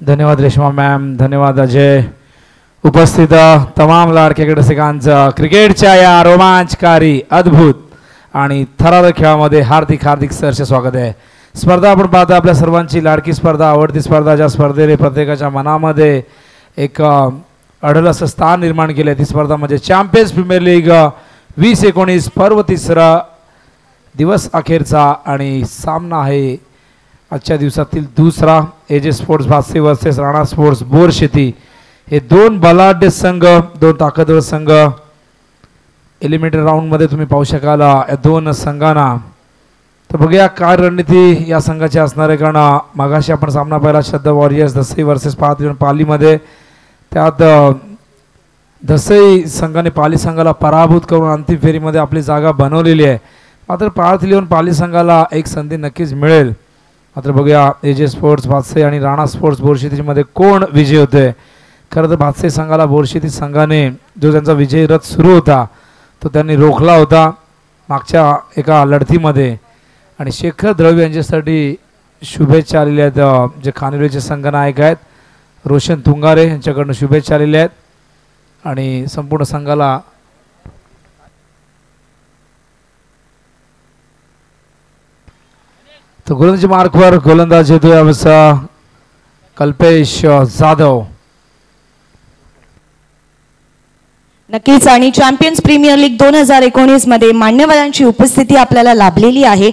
धन्यवाद रेश्मा मॅम धन्यवाद अजय. उपस्थित तमाम लाडक्या रसिकांचं क्रिकेटच्या या रोमांचकारी अद्भुत आणि थरार खेळामध्ये हार्दिक हार्दिक सरचे स्वागत आहे. स्पर्धा आपण पाहतो आपल्या सर्वांची लाडकी स्पर्धा आवडती स्पर्धा ज्या स्पर्धेने प्रत्येकाच्या मनामध्ये एक अडल असं स्थान निर्माण केलं आहे ती स्पर्धा म्हणजे चॅम्पियन्स प्रीमियर लीग वीस एकोणीस पर्व तिसरा दिवस अखेरचा आणि सामना आहे आजच्या दिवसातील दुसरा एजे स्पोर्ट्स भासे versus Rana sports Borsheti. हे दोन बलाढ्य संघ दोन ताकदवर संघ एलिमिनेटर राऊंडमध्ये तुम्ही पाहू शकाल या दोन संघांना. तर बघूया काय रणनीती या संघाची असणार आहे कारण अ, मगाशी आपण सामना पाहिला श्रद्धा वॉरियर्स दसई वर्सेस पाहत पालीमध्ये. त्यात दसई संघाने पाली संघाला पराभूत करून अंतिम फेरीमध्ये आपली जागा बनवलेली आहे. मात्र पाळत लिहून पाली संघाला एक संधी नक्कीच मिळेल. मात्र बघूया एजे स्पोर्ट्स भातसे आणि राणा स्पोर्ट्स बोरशेतीमध्ये कोण विजय होते? खरं तर भातसे संघाला बोरशेती संघाने जो त्यांचा विजय रथ सुरू होता तो त्यांनी रोखला होता मागच्या एका लढतीमध्ये. आणि शेखर द्रव्य यांच्यासाठी शुभेच्छा आलेल्या आहेत जे खानिवलीचे संघनायक आहेत रोशन तुंगारे यांच्याकडनं शुभेच्छा आलेल्या आहेत. आणि संपूर्ण संघाला तर गोलंदाजी मार्कवर गोलंदाज येतो यावेळेस कल्पेश जाधव। नक्कीच आणि चॅम्पियन्स प्रीमियर लीग दोन हजार एकोणीसमध्ये मान्यवरांची उपस्थिती आपल्याला लाभलेली आहे.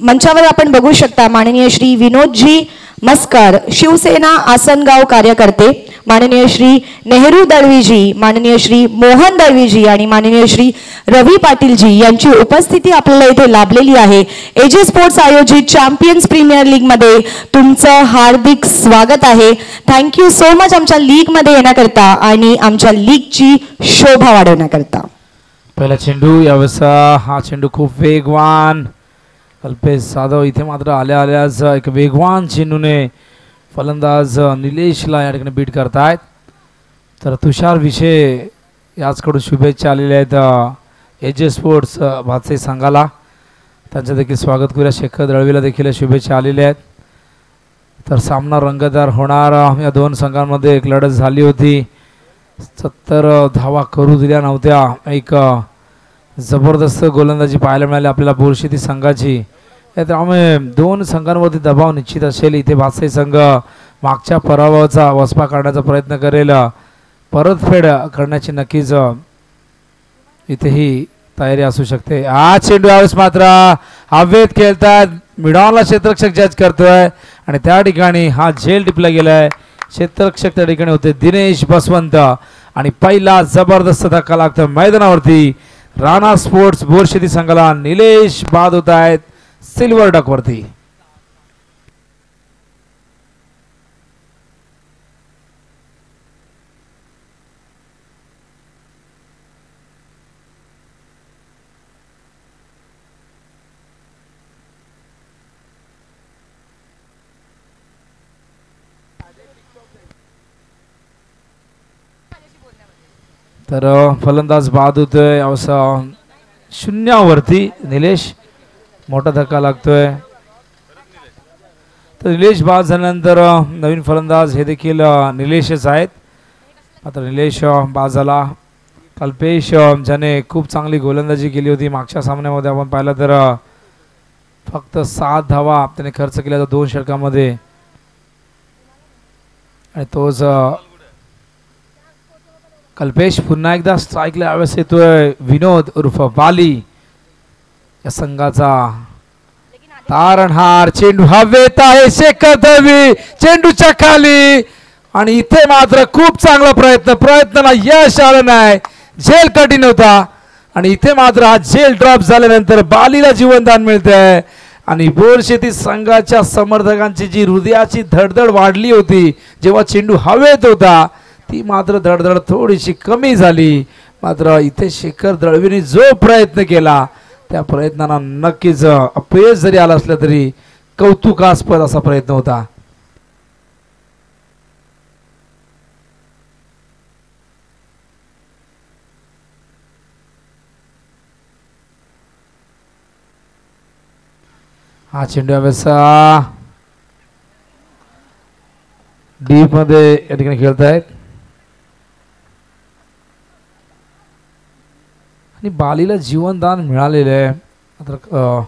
मंचावर आपण बघू शकता माननीय श्री विनोदजी नमस्कार. शिवसेना आसनगाव कार्यकर्ते माननीय श्री नेहरू दळवीजी माननीय श्री मोहन दळवीजी आणि माननीय श्री रवी पाटीलजी यांची उपस्थिती आपल्याला इथे लाभलेली आहे. एजे स्पोर्ट्स आयोजित चॅम्पियन्स प्रीमियर लीगमध्ये तुमचं हार्दिक स्वागत आहे. थँक्यू सो मच आमच्या लीगमध्ये येण्याकरता आणि आमच्या लीगची शोभा वाढवण्याकरता. पहिला चेंडू यावेळेस हा चेंडू खूप वेगवान कल्पेश जाधव इथे मात्र आल्या आल्याच एक वेगवान चेंडूने फलंदाज निलेशला या ठिकाणी बीट करतायत. तर तुषार विषय याचकडून शुभेच्छा आलेल्या आहेत एजे स्पोर्ट्स अ, भातसे संघाला. त्यांचं देखील स्वागत करूया. शेखर दळवीला देखील शुभेच्छा आलेल्या आहेत. तर सामना रंगतदार होणार. या दोन संघांमध्ये एक लढत झाली होती. सत्तर धावा करू दिल्या नव्हत्या. एक जबरदस्त गोलंदाजी पाहायला मिळाली आपल्याला बोरशेती संघाची. त्यामुळे दोन संघांवरती दबाव निश्चित असेल. इथे भातसाई संघ मागच्या पराभवाचा वसपा काढण्याचा प्रयत्न करेल. परतफेड करण्याची नक्कीच इथेही तयारी असू शकते. आज चेंडू यावेळेस मात्र हवेत खेळतात. मिडॉनला क्षेत्रक्षक जज करतोय. आणि त्या ठिकाणी हा झेल टिपला गेलाय. क्षेत्रक्षक त्या ठिकाणी होते दिनेश बसवंत. आणि पहिला जबरदस्त धक्का लागतो मैदानावरती. राणा स्पोर्ट्स बोरशेती संघाला निलेश बाद होत आहेत सिल्वर डकवरती. तर फलंदाज बाद होतोय अवसा शून्यावरती निलेश मोठा धक्का लागतोय. तर निलेश बाद झाल्यानंतर नवीन फलंदाज हे देखील निलेशच आहेत. आता निलेश बाद झाला. कल्पेश ज्याने खूप चांगली गोलंदाजी केली होती मागच्या सामन्यामध्ये. आपण पाहिलं तर फक्त सात धावा त्याने खर्च केला तर दोन षटकामध्ये. आणि तोच कल्पेश पुन्हा एकदा स्ट्राईकला यावेळेस येतोय. विनोद उर्फ बाली या संघाचा तारणहार चेंडू हवेत आहे. शेकदवी चेंडूच्या खाली. आणि इथे मात्र खूप चांगला प्रयत्न. प्रयत्नाला यश आलं नाही. झेल कठीण होता. आणि इथे मात्र हा झेल ड्रॉप झाल्यानंतर बालीला जीवनदान मिळतंय. आणि बोरशेती संघाच्या समर्थकांची जी हृदयाची धडधड वाढली होती जेव्हा चेंडू हवेत होता ती मात्र धडधड थोडीशी कमी झाली. मात्र इथे शिखर दळवीने जो प्रयत्न केला त्या प्रयत्नांना नक्कीच अपयश जरी आला असलं तरी कौतुकास्पद असा प्रयत्न होता. हा चेंडू यावेळेस डीपमध्ये या ठिकाणी खेळत आहेत आणि बालीला जीवनदान मिळालेलं आहे. तर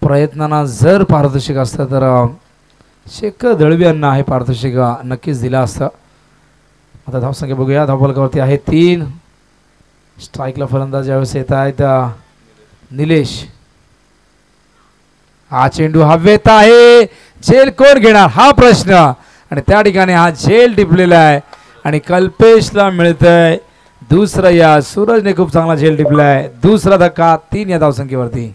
प्रयत्नांना जर पारितोषिक असतं तर अ, शेखर दळवी यांना हे पारितोषिक नक्कीच दिलं असतं. आता धावसंख्या बघूया. धावफलकावरती आहे तीन. स्ट्राईकला फलंदाज यावेळेस येत आहेत निलेश. हा चेंडू हवेत आहे. झेल कोण घेणार? हा प्रश्न. आणि त्या ठिकाणी हा झेल टिपलेला आहे. आणि कल्पेशला मिळतंय. दुसरा या सूरजने खूप चांगला झेल टिपलाय। दुसरा धक्का तीन या धावसंख्येवरती।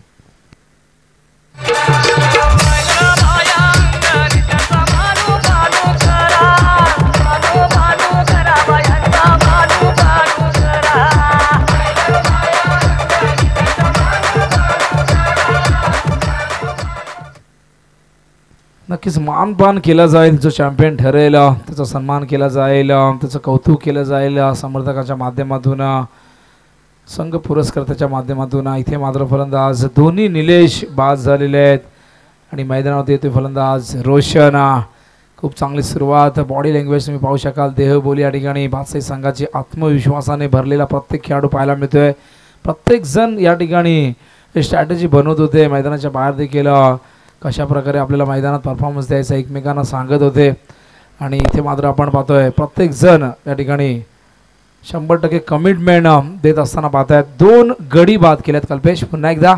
नक्कीच मानपान केला जाईल जो चॅम्पियन ठरेल त्याचा सन्मान केला जाईल त्याचं कौतुक केलं जाईल समर्थकाच्या माध्यमातून संघ पुरस्कर्त्याच्या माध्यमातून इथे मात्र फलंदाज दोन्ही निलेश बाद झालेले आहेत. आणि मैदानावरती येते फलंदाज रोशन. खूप चांगली सुरुवात बॉडी लँग्वेज तुम्ही पाहू शकाल देहबोली या ठिकाणी बादशाही संघाची आत्मविश्वासाने भरलेला प्रत्येक खेळाडू पाहायला मिळतोय. प्रत्येकजण या ठिकाणी स्ट्रॅटेजी बनवत होते मैदानाच्या बाहेर देखील. कशाप्रकारे कशा प्रकारे आपल्याला मैदानात परफॉर्मन्स द्यायचा एकमेकांना सांगत होते. आणि इथे मात्र आपण पाहतोय आहे प्रत्येकजण या ठिकाणी शंभर टक्के कमिटमेंट देत असताना पाहत आहेत दोन गडी बाद केल्यात कल्पेश. पुन्हा एकदा.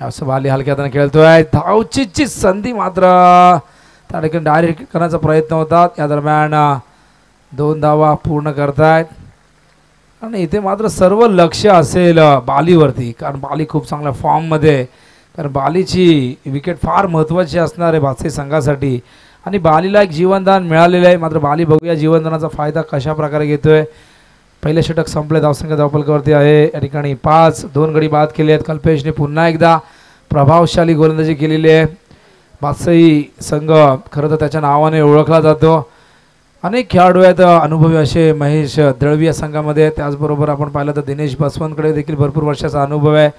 असं बाली हलक्या हाताने खेळतोय. धावचीची संधी मात्र त्या ठिकाणी डायरेक्ट करण्याचा प्रयत्न होता. या दरम्यान दोन धावा पूर्ण करतायत. आणि इथे मात्र सर्व लक्ष असेल बालीवरती. कारण बाली खूप चांगल्या फॉर्ममध्ये आहे. कारण बालीची विकेट फार महत्त्वाची असणार आहे बादशाही संघासाठी. आणि बालीला एक जीवनदान मिळालेलं आहे. मात्र बाली बघूया जीवनदानाचा फायदा कशा प्रकारे घेतोय. पहिले षटक संपले. धावसंख्या धावपलकावरती आहे. या ठिकाणी पाच दोन गडी बाद केले आहेत. कल्पेशने पुन्हा एकदा प्रभावशाली गोलंदाजी केलेली आहे. बादशाही संघ खरं तर त्याच्या नावाने ओळखला जातो. अनेक खेळाडू आहेत अनुभवी असे महेश दळवी या संघामध्ये. त्याचबरोबर आपण पाहिलं तर दिनेश बसवंतकडे देखील भरपूर वर्षाचा अनुभव आहे.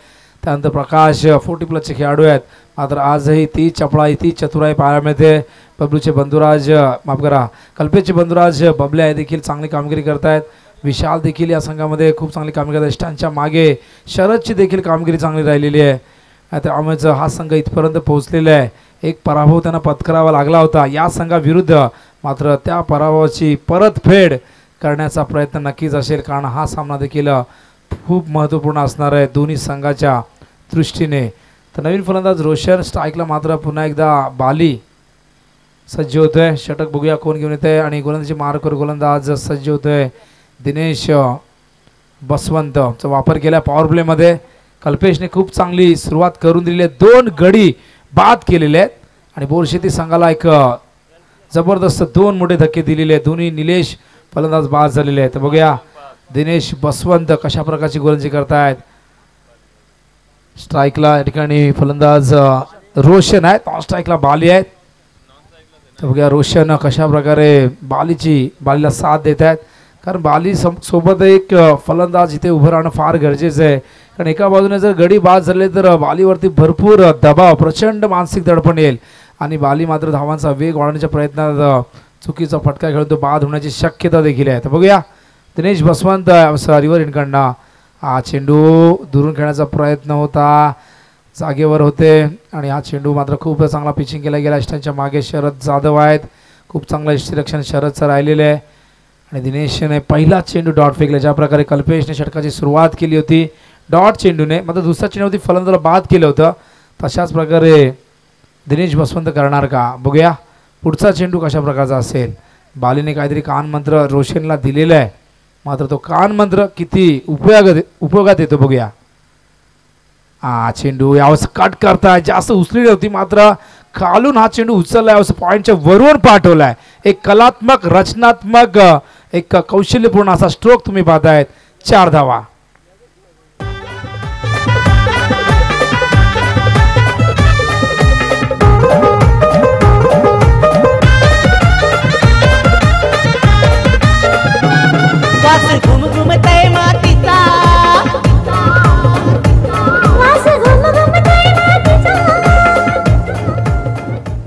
त्यानंतर प्रकाश फोर्टी प्लसचे खेळाडू आहेत. मात्र आजही ती चपळाई ती चतुराई पाहायला मिळते बबलूचे बंधुराज माफ करा कल्पेशचे बंधुराज बबले आहे देखील चांगली कामगिरी करतायत. विशाल देखील या संघामध्ये खूप चांगली कामगिरी करतात इष्टांच्या मागे शरदची देखील कामगिरी चांगली राहिलेली आहे. त्यामुळेच हा संघ इथपर्यंत पोहोचलेला आहे. एक पराभव त्यांना पत्करावा लागला होता. या संघाविरुद्ध मात्र त्या पराभवाची परतफेड करण्याचा प्रयत्न नक्कीच असेल कारण हा सामना देखील खूप महत्त्वपूर्ण असणार आहे. दोन्ही संघाच्या दृष्टीने. तर नवीन फलंदाज रोशन स्ट्राईकला मात्र पुन्हा एकदा बाली. सज्ज होतोय. षटक बघूया कोण घेऊन येते आणि गोलंदाजी मारकर गोलंदाज सज्ज होतोय दिनेश बसवंतचा वापर केला पॉवर प्लेमध्ये कल्पेशने खूप चांगली सुरुवात करून दिली आहे. दोन गडी बाद केलेले आहेत. आणि बोरशेती संघाला एक जबरदस्त दोन मोठे धक्के दिलेले आहेत. दोन्ही निलेश फलंदाज बाद झालेले आहेत. तर बघूया दिनेश बसवंत कशा प्रकारची गोलंदाजी करतायत. स्ट्राईकला या ठिकाणी फलंदाज रोशन आहेत. नॉन स्ट्राईकला बाली आहेत. तर बघूया रोशन कशा प्रकारे बालीची बालीला साथ देत आहेत. कारण बाली सम- सोबत एक फलंदाज इथे उभं राहणं फार गरजेचं आहे. कारण एका बाजूने जर गडी बाद झाले तर बालीवरती भरपूर दबाव प्रचंड मानसिक दडपण येईल. आणि बाली मात्र धावांचा वेग वाढवण्याच्या प्रयत्नात चुकीचा फटका खेळून तो बाद होण्याची शक्यता देखील आहे. तर बघूया. दिनेश बसवंत रिव्हर इनकडनं हा चेंडू दुरून खेळण्याचा प्रयत्न होता. जागेवर होते आणि हा चेंडू मात्र खूप चांगला पिचिंग केला गेला. अष्टांच्या मागे शरद जाधव आहेत. खूप चांगलं यष्टीरक्षण शरदचं राहिलेलं. आहे आणि दिनेशने पहिला चेंडू डॉट फेकला. ज्या प्रकारे कल्पेशने षटकाची सुरुवात केली होती. डॉट चेंडूने मात्र दुसरा चेंडूवरती फलंदाला बाद केलं होतं. तशाच प्रकारे दिनेश बसवंत करणार का? बघूया. पुढचा चेंडू कशा प्रकारचा असेल? बालीने काहीतरी कान मंत्र रोशनला दिलेला आहे. मात्र तो कान मंत्र किती उपयोगात उपयोगात येतो बघूया. हा चेंडू यावेळेस कट करताय. जास्त उचलेली होती मात्र खालून हा चेंडू उचलला यावेळेस पॉईंटच्या वरून पाठवलाय. एक कलात्मक रचनात्मक एक कौशल्यपूर्ण असा स्ट्रोक तुम्ही पाहतायत. चार धावा.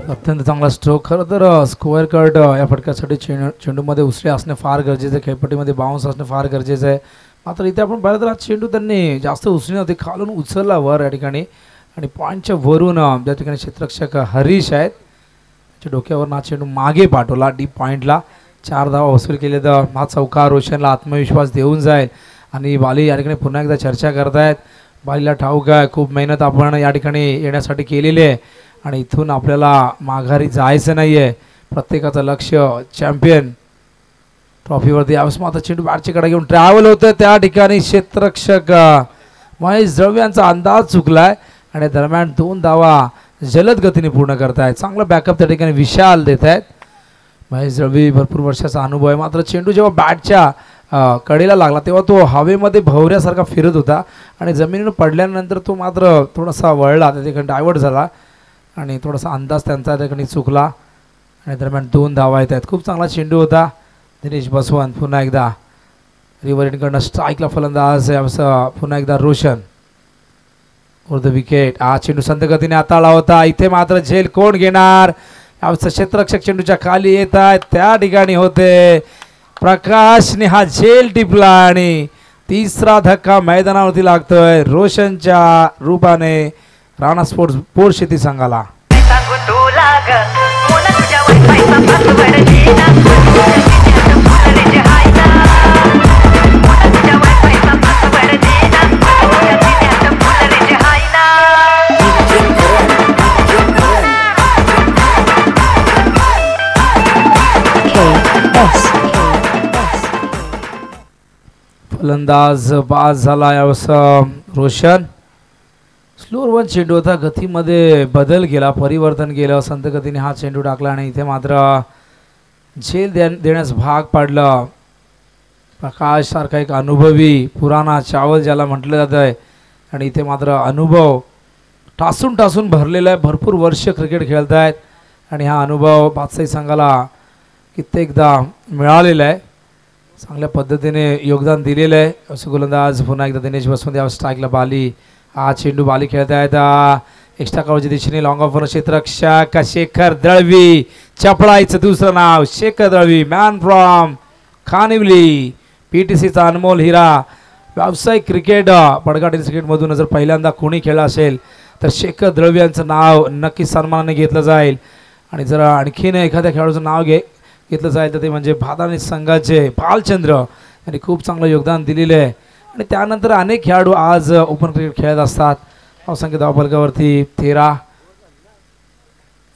अत्यंत चांगला स्ट्रोक खरं तर स्क्वेअर कट या फटक्यासाठी चेंडू चेंडूमध्ये उसळे असणे फार गरजेचं आहे. खेळपट्टीमध्ये बाउन्स असणे फार गरजेचं आहे. मात्र इथे आपण पाहिलं तर हा चेंडू त्यांनी जास्त उसळी नव्हती खालून उचलला वर या ठिकाणी. आणि पॉईंटच्या वरून त्या ठिकाणी क्षेत्ररक्षक हरीश आहेत त्याच्या डोक्यावर हा चेंडू मागे पाठवला डीप पॉईंटला चार धावा वसूल केले तर हा चौका रोशनला आत्मविश्वास देऊन जाईल. आणि बाली या ठिकाणी पुन्हा एकदा चर्चा करतायत. बालीला ठाऊक आहे खूप मेहनत आपण या ठिकाणी येण्यासाठी केलेली आहे. आणि इथून आपल्याला माघारी जायचं नाही आहे प्रत्येकाचं लक्ष चॅम्पियन ट्रॉफीवरती यावेळेस मात्र चेंडू बॅटची कडे घेऊन ट्रॅव्हल होतं त्या ठिकाणी क्षेत्ररक्षक महेश द्रव्य यांचा अंदाज चुकलाय. आणि दरम्यान दोन धावा जलद गतीने पूर्ण करतायत. चांगला बॅकअप त्या ठिकाणी विशाल देत आहेत महेश रवी भरपूर वर्षाचा अनुभव आहे. मात्र चेंडू जेव्हा बॅटच्या कडेला लागला तेव्हा तो हवेमध्ये भवऱ्यासारखा फिरत होता आणि जमिनीनं पडल्यानंतर तो मात्र थोडासा वळला त्या डायवर्ट झाला आणि थोडासा अंदाज त्यांचा त्याकडे चुकला. आणि दरम्यान दोन धावा येत आहेत. खूप चांगला चेंडू होता. दिनेश बसवंत पुन्हा एकदा रिव्हरिनकडनं स्ट्राईकला फलंदाज पुन्हा एकदा रोशन. द विकेट हा चेंडू संत गतीने हाताळला होता. इथे मात्र झेल कोण घेणार? आमचं क्षेत्ररक्षक चेंडूच्या खाली येत आहेत. त्या ठिकाणी होते. प्रकाशने हा झेल टिपला आणि तिसरा धक्का मैदानावरती लागतोय. रोशनच्या रूपाने राणा स्पोर्ट्स पोर शेती संघाला. फलंदाज बाद झाला यावेळेस रोशन. स्लोअर वन चेंडू होता गतीमध्ये बदल केला परिवर्तन केलं. संत गतीने हा चेंडू टाकला आणि इथे मात्र झेल दे देण्यास भाग पाडलं. प्रकाश सारखा एक अनुभवी पुराणा चावल ज्याला म्हटलं जात आहे. आणि इथे मात्र अनुभव टासून टासून भरलेला आहे. भरपूर वर्ष क्रिकेट खेळत आहेत आणि हा अनुभव बादशाही संघाला कित्येकदा मिळालेला आहे. चांगल्या पद्धतीने योगदान दिलेलं आहे. असं गोलंदाज पुन्हा एकदा दिनेश बसमध्ये या स्ट्राईकला बाली. हा चेंडू बाली खेळत आहेत. एक्स्ट्रा कवरच्या दिशेने लॉंग ऑफ क्षेत्ररक्षक शेखर दळवी चपळाईचं दुसरं नाव Shekhar Dalvi man from Khanivali. P T सीचा अनमोल हिरा. व्यावसायिक क्रिकेट पडगा क्रिकेटमधून जर पहिल्यांदा कोणी खेळला असेल तर शेखर दळवी यांचं नाव नक्की सन्मानाने घेतलं जाईल. आणि जर आणखीन एखाद्या खेळाडूचं नाव घे. घेतलं जायचं ते म्हणजे भादानी संघाचे भालचंद्र. यांनी खूप चांगलं योगदान दिलेलं आहे. आणि त्यानंतर अनेक खेळाडू आज ओपन क्रिकेट खेळत असतात. असंख्य धावफलकावरती तेरा.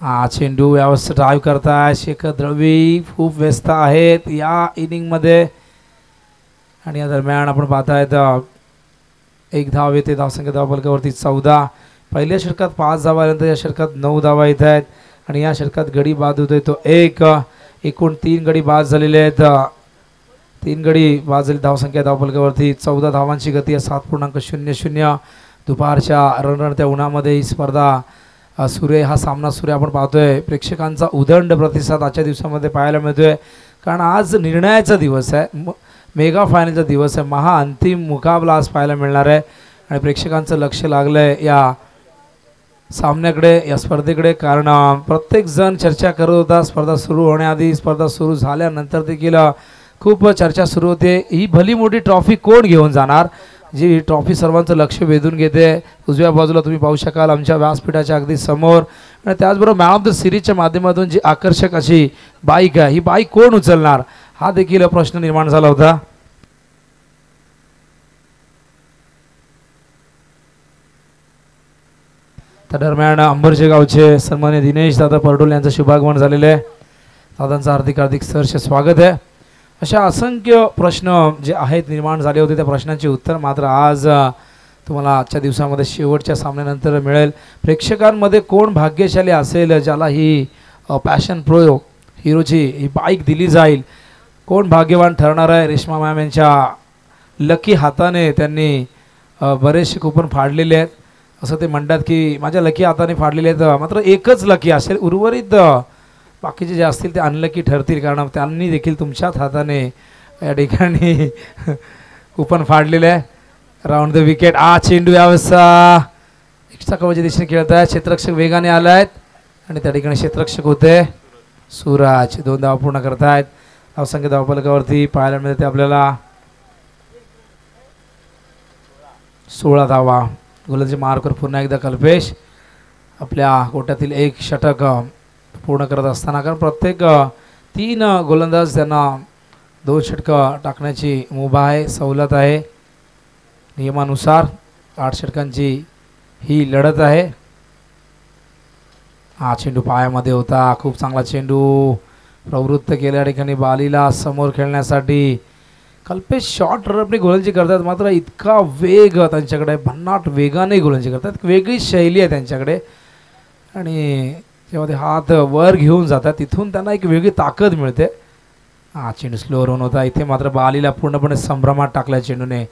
हा चेंडू व्यवस्थित ड्राईव्ह करताय. शेखर द्रवी खूप व्यस्त आहेत या इनिंगमध्ये. आणि या दरम्यान आपण पाहतायत एक धाव येते धावसंख्या धावफलकावरती चौदा. पहिल्या षटकात पाच धावा आल्यानंतर या षटकात नऊ धावा येत आहेत. आणि या षटकात गडी बाद होतोय तो एक. एकूण तीन गडी बाद झालेले आहेत. तीन गडी बाद झाली. धावसंख्या धावफलकावरती चौदा धावांची गती आहे. सात पूर्णांक शून्य शून्य. दुपारच्या रणरणत्या उन्हामध्ये ही स्पर्धा सूर्य हा सामना सूर्य आपण पाहतोय प्रेक्षकांचा उदंड प्रतिसाद आजच्या दिवसामध्ये पाहायला मिळतोय. कारण आज निर्णयाचा दिवस आहे. म- मेगा फायनलचा दिवस आहे. महा अंतिम मुकाबला आज पाहायला मिळणार आहे. आणि प्रेक्षकांचं लक्ष लागलं आहे या सामन्याकडे या स्पर्धेकडे कारण प्रत्येकजण चर्चा करत होता. स्पर्धा सुरू होण्याआधी स्पर्धा सुरू झाल्यानंतर देखील खूप चर्चा सुरू होते. ही भली मोठी ट्रॉफी कोण घेऊन जाणार? जी ट्रॉफी सर्वांचं लक्ष वेधून घेते. उजव्या बाजूला तुम्ही पाहू शकाल आमच्या व्यासपीठाच्या अगदी समोर. आणि त्याचबरोबर मॅन ऑफ द सिरीजच्या माध्यमातून जी आकर्षक अशी बाईक आहे ही बाईक कोण उचलणार? हा देखील प्रश्न निर्माण झाला होता. त्या दरम्यान अंबरचे गावचे सन्मान्य दिनेश दादा परडोल यांचं शुभागमन झालेलं आहे. दादांचं हार्दिक हार्दिक सहर्ष स्वागत आहे. अशा असंख्य प्रश्न जे आहेत निर्माण झाले होते त्या प्रश्नांची उत्तर मात्र आज तुम्हाला आजच्या दिवसामध्ये शेवटच्या सामन्यानंतर मिळेल. प्रेक्षकांमध्ये कोण भाग्यशाली असेल ज्याला ही पॅशन प्रो हिरोची ही बाईक दिली जाईल? कोण भाग्यवान ठरणार आहे? रेश्मा मॅम यांच्या लकी हाताने त्यांनी बरेचसे कुपन फाडलेले आहेत. असं ते म्हणतात की माझ्या लकी हाताने फाडलेले आहेत मात्र एकच लकी असेल उर्वरित बाकीचे जे असतील ते अनलकी ठरतील. कारण त्यांनी देखील तुमच्याच हाताने या ठिकाणी कुपन फाडलेलं आहे. राऊंड द विकेट आ चेंडू यावेळेस एक्स्ट्रा कवरच्या दिशेने खेळत आहे. क्षेत्ररक्षक वेगाने आला आहेत आणि त्या ठिकाणी क्षेत्ररक्षक होते. सूरज दोन धाव पूर्ण करतायत. धावसंख्या धावफलकावरती पाहायला मिळते आपल्याला. सोळा धावा. गोलंदाजी मारकर पुन्हा एकदा कल्पेश आपल्या गोट्यातील एक षटक पूर्ण करत असताना कारण प्रत्येक तीन गोलंदाज त्यांना दोन षटकं टाकण्याची मुभा आहे सवलत आहे. नियमानुसार आठ षटकांची ही लढत आहे. हा चेंडू पायामध्ये होता. खूप चांगला चेंडू. प्रवृत्त केल्या ठिकाणी बालीला समोर खेळण्यासाठी कल्पेश शॉर्ट रनने गोलंदाजी करतात मात्र इतका वेग त्यांच्याकडे भन्नाट वेगाने गोलंदाजी करतात एक वेगळी शैली आहे त्यांच्याकडे आणि जेव्हा ते हात वर घेऊन जातात तिथून त्यांना एक वेगळी ताकद मिळते हा चेंडू स्लो रन होता इथे मात्र बालीला पूर्णपणे संभ्रमात टाकला चेंडूने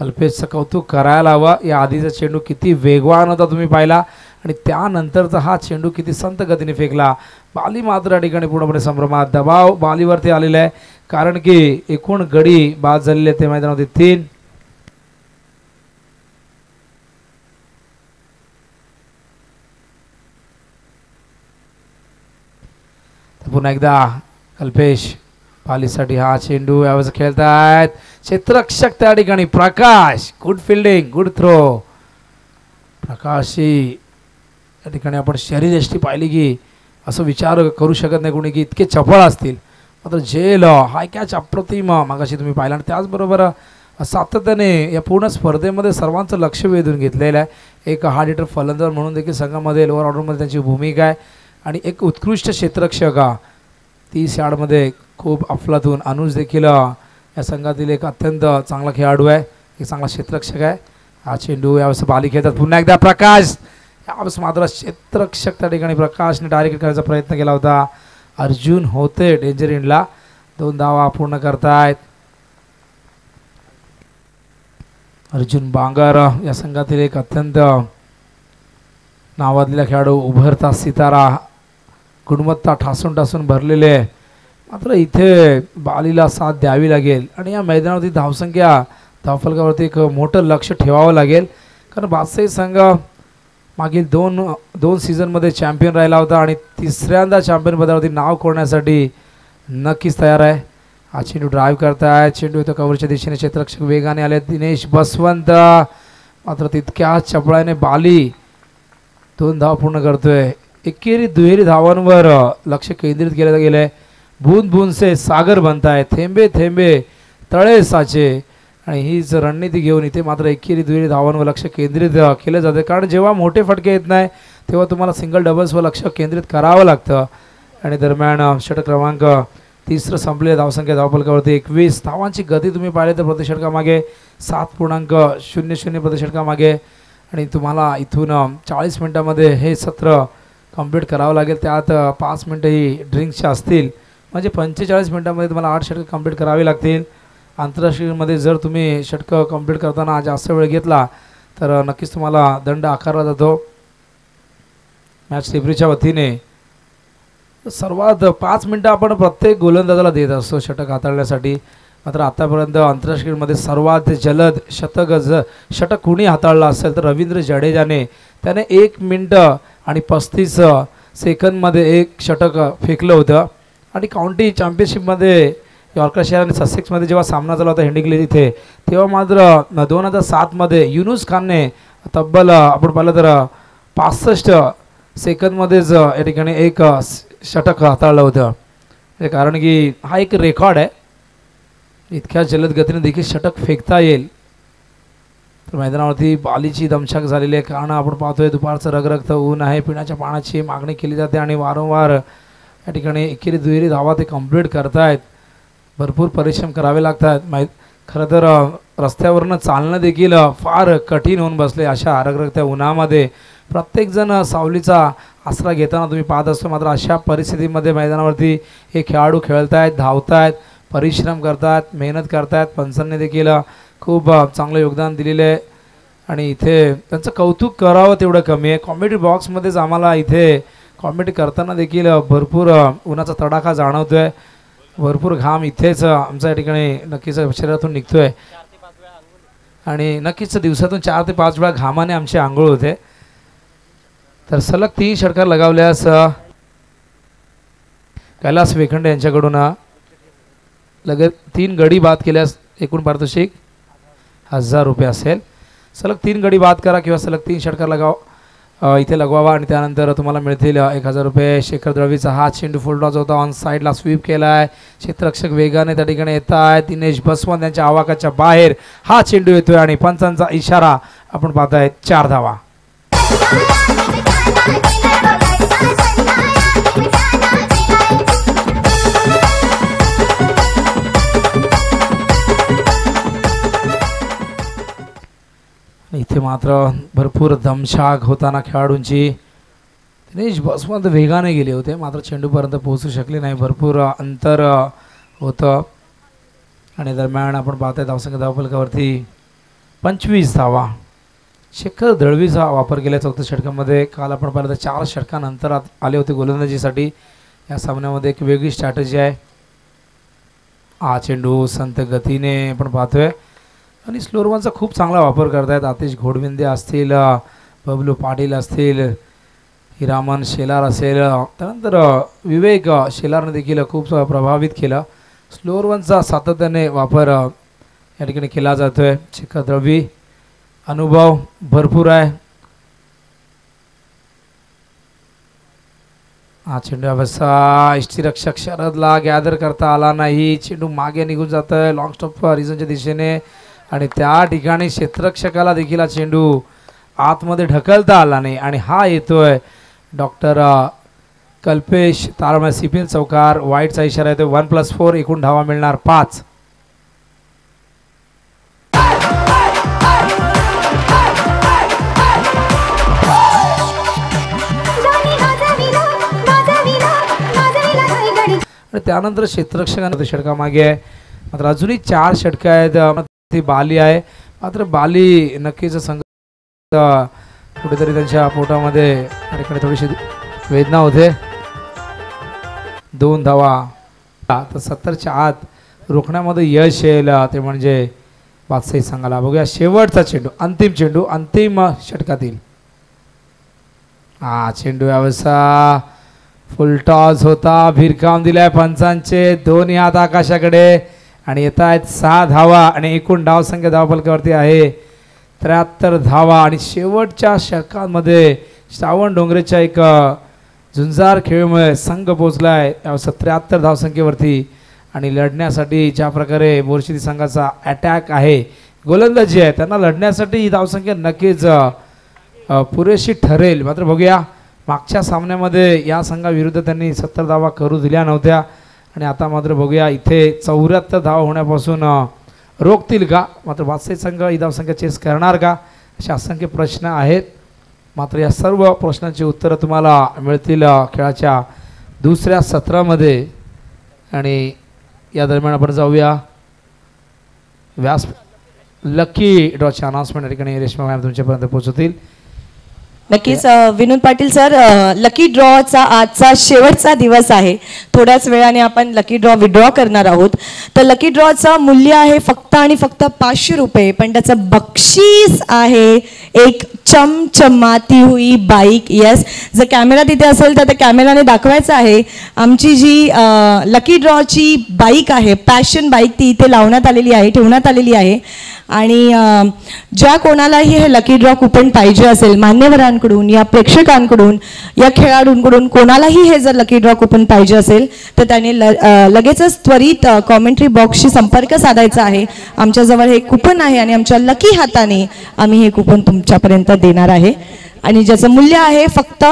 कल्पेशचं कौतुक करायला हवं या आधीचा चेंडू किती वेगवान होता तुम्ही पाहिला आणि त्यानंतरचा हा चेंडू किती संत गतीने फेकला बाली मात्र या ठिकाणी पूर्णपणे संभ्रमात दबाव बालीवरती आलेला आहे कारण की एकूण गडी बाद झालेले आहेत ते मैदानावरती. तीन. पुन्हा एकदा कल्पेश पालीसाठी हा चेंडू यावेळेस खेळतायत. क्षेत्रक्षक त्या ठिकाणी Prakash. Good fielding good throw प्रकाशी या ठिकाणी आपण शरीरयष्टी पाहिली की असं विचार करू शकत नाही कोणी की इतके चपळ असतील. मात्र झेल हाय कॅच अप्रतिम मागाशी तुम्ही पाहिला. आणि त्याचबरोबर सातत्याने या पूर्ण स्पर्धेमध्ये सर्वांचं लक्ष वेधून घेतलेलं आहे. एक हार्ड हिटर फलंदाज म्हणून देखील संघामध्ये लोअर ऑर्डरमध्ये त्यांची भूमिका आहे. आणि एक उत्कृष्ट क्षेत्रक्षक तीस यार्डमध्ये खूप अफलातून अनुज देखील या संघातील एक अत्यंत चांगला खेळाडू आहे. एक चांगला क्षेत्रक्षक आहे. हा चेंडू यावेळेस बाली खेळतात. पुन्हा एकदा प्रकाश. यावेळेस मात्र क्षेत्रक्षक त्या ठिकाणी प्रकाशने डायरेक्ट करायचा प्रयत्न केला होता. अर्जुन होते डेंजर इंडला दोन धावा पूर्ण करतायत. अर्जुन बांगर या संघातील एक अत्यंत नावाजलेला खेळाडू उभरता सितारा गुणवत्ता ठासून ठासून भरलेले. मात्र इथे बालीला साथ द्यावी लागेल. आणि या मैदानावरती धावसंख्या धावफलकावरती एक मोठं लक्ष ठेवावं लागेल. कारण बादशाही संघ मागील दोन दोन सीझनमध्ये चॅम्पियन राहिला होता आणि तिसऱ्यांदा चॅम्पियन पदावरती नाव कोरण्यासाठी नक्कीच तयार आहे. हा चेंडू ड्राईव्ह करताय. चेंडू इथं कव्हरच्या दिशेने क्षेत्रक्षक वेगाने आले. दिनेश बसवंत मात्र तितक्या चपळाने बाली दोन धाव पूर्ण करतोय. एकेरी दुहेरी धावांवर लक्ष केंद्रित केलं गेलं आहे बूंद बूंद से सागर बनताय. थेंबे थेंबे तळे साचे आणि हीच रणनीती घेऊन इथे मात्र एकेरी दुहेरी धावांवर लक्ष केंद्रित केलं जातं. कारण जेव्हा मोठे फटके येत नाही तेव्हा तुम्हाला सिंगल डबल्सवर लक्ष केंद्रित करावं लागतं. आणि दरम्यान अ, षटक क्रमांक तिसरं संपले धावसंख्या धावफलकावरती एकवीस. धावांची गती तुम्ही पाहिले तर प्रतिषटकामागे सात पूर्णांक शून्य शून्य प्रतिषटकामागे आणि तुम्हाला इथून चाळीस मिनटामध्ये हे सत्र कंप्लीट करावं लागेल. त्यात पाच मिनटं ही ड्रिंक्सच्या असतील. म्हणजे पंचेचाळीस मिनटामध्ये तुम्हाला आठ षटकं कंप्लीट करावी लागतील. आंतरराष्ट्रीयमध्ये जर तुम्ही षटकं कंप्लीट करताना जास्त वेळ घेतला तर नक्कीच तुम्हाला दंड आकारला जातो. मॅच रेफरीच्या वतीने सर्वात पाच मिनटं आपण प्रत्येक गोलंदाजाला देत असतो षटक हाताळण्यासाठी. मात्र आतापर्यंत आंतरराष्ट्रीयमध्ये सर्वात जलद शतक ज षटक कुणी हाताळलं असेल तर रवींद्र जडेजाने त्याने एक मिनटं आणि पस्तीस सेकंदमध्ये एक षटक फेकलं होतं. आणि काउंटी चॅम्पियनशिपमध्ये यॉर्कशायर आणि ससेक्समध्ये जेव्हा सामना झाला होता हेंडिंग्ले इथे तेव्हा मात्र दोन हजार सातमध्ये युनुस खानने तब्बल आपण पाहिलं तर पासष्ट सेकंदमध्येच या ठिकाणी एक षटक हाताळलं होतं. कारण की हा एक रेकॉर्ड आहे. इतक्या जलद गतीने देखील षटक फेकता येईल. तर मैदानावरती बालीची दमछाक झालेली आहे. कारण आपण पाहतोय दुपारचं रगरक्त ऊन आहे. पिण्याच्या पाण्याची मागणी केली जाते आणि वारंवार या ठिकाणी एकेरी दुहेरी धावा ते कंप्लीट करतायत. भरपूर परिश्रम करावे लागतात. माहीत खरं तर रस्त्यावरनं चालणं देखील फार कठीण होऊन बसले अशा रगरगत्या उन्हामध्ये. प्रत्येकजण सावलीचा आसरा घेताना तुम्ही पाहत असतो मात्र अशा परिस्थितीमध्ये मैदानावरती हे खेळाडू खेळतायत धावतायत परिश्रम करतात मेहनत करतायत. पंचांनी देखील खूप चांगलं योगदान दिलेलं आहे. आणि इथे त्यांचं कौतुक करावं तेवढं कमी आहे. कॉमेडी बॉक्समध्येच आम्हाला इथे कॉमेडी करताना देखील भरपूर उन्हाचा तडाखा जाणवतो आहे भरपूर घाम इथेच आमच्या या ठिकाणी नक्कीच शरीरातून निघतोय. आणि नक्कीच दिवसातून चार ते पाच वेळा घामाने आमची आंघोळ होते. तर सलग तीन षटकार लगावल्यास कैलास वेखंडे यांच्याकडून लगेच तीन गडी बाद केल्यास एकूण पारितोषिक हजार रुपये असेल. सलग तीन गडी बाद करा किंवा सलग तीन षटकार लगाव इथे लगवावा आणि त्यानंतर तुम्हाला मिळतील एक हजार रुपये. शेखर द्रवीचा हा चेंडू फुलटॉस होता. ऑन साईडला स्वीप केला आहे क्षेत्ररक्षक वेगाने त्या ठिकाणी येत आहे दिनेश बसवंत यांच्या आवाकाच्या बाहेर हा चेंडू येतोय आणि पंचांचा इशारा आपण पाहताय चार धावा. इथे मात्र भरपूर दमशाक होताना खेळाडूंची. दिनेश बसवंत वेगाने गेले होते मात्र चेंडूपर्यंत पोहोचू शकले नाही. भरपूर अंतर होतं. आणि दरम्यान आपण पाहतोय धावसंख्या धावफलकावरती पंचवीस धावा शेखर दळवीचा वापर केला चौथ्या षटकामध्ये. काल आपण पाहिलं तर चार षटकानंतर आले होते गोलंदाजीसाठी. या सामन्यामध्ये एक वेगळी स्ट्रॅटजी आहे. हा चेंडू संत गतीने आपण पाहतोय. आणि स्लोरवनचा खूप चांगला वापर करतायत. आतिश घोडविंदे असतील बबलू पाटील असतील हिरामन शेलार असेल त्यानंतर विवेक शेलारने देखील खूप प्रभावित केलं. स्लोअरवनचा सातत्याने वापर या ठिकाणी केला जातोय. शिखर द्रवी अनुभव भरपूर आहे. हा चेंडू अवस्था इष्टिरक्षक शरदला गॅदर करता आला नाही. चेंडू मागे निघून जात आहे लॉंग स्टॉप रिझनच्या दिशेने. आणि त्या ठिकाणी क्षेत्रक्षकाला देखील हा चेंडू आतमध्ये ढकलता आला नाही. आणि हा येतोय डॉक्टर कल्पेश तारमळ सिपिन चौकार वाईटचा इशारा येतोय. वन प्लस फोर एकूण धावा मिळणार पाच. आणि त्यानंतर क्षेत्ररक्षकांना षटकामागे आहे. मात्र अजूनही चार षटकं आहेत. ती बाली आहे. मात्र बाली नक्कीच संघ कुठेतरी त्यांच्या पोटामध्ये या थोडीशी वेदना होते. दोन धावा. तर सत्तरच्या आत रोखण्यामध्ये यश येईल ते म्हणजे बादशाही संघाला. बघूया शेवटचा चेंडू अंतिम चेंडू अंतिम षटकातील. हा चेंडू व्यवसा फुल टॉस होता. भिरकावून दिलाय पंचांचे. दोन्ही हात आकाशाकडे. आणि येत आहेत सहा धावा आणि एकूण धावसंख्या धावफलकावरती आहे. त्र्याहत्तर धावा आणि शेवटच्या षटकांमध्ये श्रावण डोंगरेच्या एक झुंजार खेळीमुळे संघ पोचलाय त्र्याहत्तर धावसंख्येवरती आणि लढण्यासाठी ज्या प्रकारे मोर्शिदी संघाचा अटॅक आहे गोलंदाजी आहे त्यांना लढण्यासाठी ही धावसंख्या नक्कीच पुरेशी ठरेल. मात्र बघूया मागच्या सामन्यामध्ये या संघाविरुद्ध त्यांनी सत्तर धावा करू दिल्या नव्हत्या. आणि आता मात्र बघूया इथे चौऱ्याहत्तर धाव होण्यापासून रोखतील का मात्र वास्तविक संघ ही धावसंख्या चेस करणार का असे असंख्य प्रश्न आहेत. मात्र या सर्व प्रश्नांची उत्तरं तुम्हाला मिळतील खेळाच्या दुसऱ्या सत्रामध्ये. आणि या दरम्यान आपण जाऊया. व्यास लकी ड्रॉचे अनाउन्समेंट या ठिकाणी रेश्मा मॅम तुमच्यापर्यंत पोहोचवतील. नक्कीच विनोद पाटील सर लकी ड्रॉचा आजचा शेवटचा दिवस आहे. थोड्याच वेळाने आपण लकी ड्रॉ विड्रॉ करणार आहोत. तर लकी ड्रॉचं मूल्य आहे फक्त आणि फक्त पाचशे रुपये पण त्याचं बक्षीस आहे एक चमचमाती हुई बाईक येस जर कॅमेरा तिथे असेल तर त्या कॅमेराने दाखवायचं आहे. आमची जी लकी ड्रॉची बाईक आहे पॅशन बाईक ती इथे लावण्यात आलेली आहे ठेवण्यात आलेली आहे. आणि ज्या कोणालाही हे लकी ड्रॉ कुपन पाहिजे असेल मान्यवरांकडून प्रेक्षकांकडून या प्रेक्षकांकडून या खेळाडूंकडून कोणालाही हे जर लकी ड्रॉ कुपन पाहिजे असेल तर त्याने लगेचच त्वरित कॉमेंट्री बॉक्सशी संपर्क साधायचा आहे आमच्याजवळ हे कुपन आहे आणि आमच्या लकी हाताने आम्ही हे कुपन तुमच्यापर्यंत देणार आहे आणि ज्याचं मूल्य आहे फक्त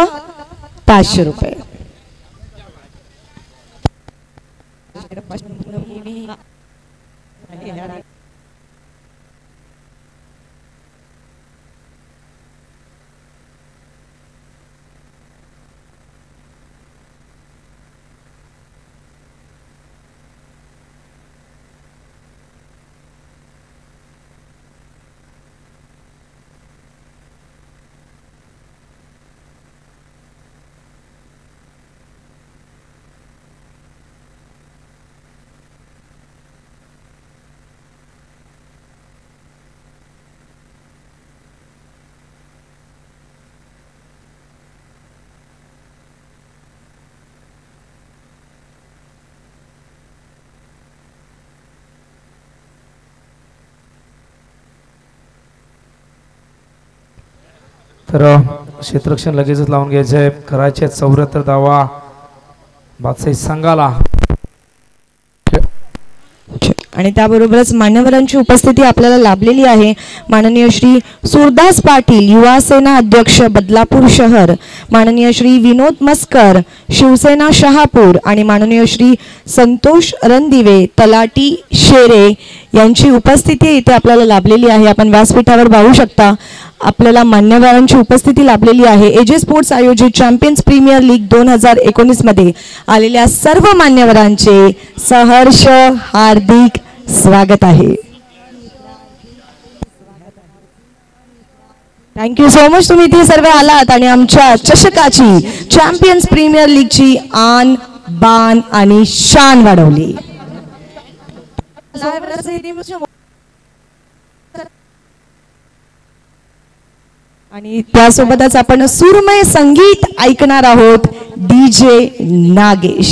पाचशे रुपये Yeah. तर क्षेत्ररक्षण लगेचच लावून घ्यायचं आहे करायचे चौऱ्याहत्तर धावा बादशाही संघाला. आणि त्याबरोबरच मान्यवरांची उपस्थिती आपल्याला लाभलेली आहे. माननीय श्री सुरदास पाटील युवा सेना अध्यक्ष बदलापूर शहर. माननीय श्री विनोद मस्कर शिवसेना शहापूर. आणि माननीय श्री संतोष रणदिवे तलाटी शेरे यांची उपस्थिती इथे आपल्याला लाभलेली आहे. आपण व्यासपीठावर पाहू शकता आपल्याला मान्यवरांची उपस्थिती लाभलेली आहे. एजे स्पोर्ट्स आयोजित चॅम्पियन्स प्रीमियर लीग दोन हजार एकोणीसमध्ये आलेल्या सर्व मान्यवरांचे सहर्ष हार्दिक स्वागत आहे. थँक्यू सो मच तुम्ही इथे सर्व आलात आणि आमच्या चषकाची चॅम्पियन्स प्रीमियर लीगची आन बान आणि शान वाढवली. आणि त्यासोबतच आपण सुरमय संगीत ऐकणार आहोत डी जे नागेश.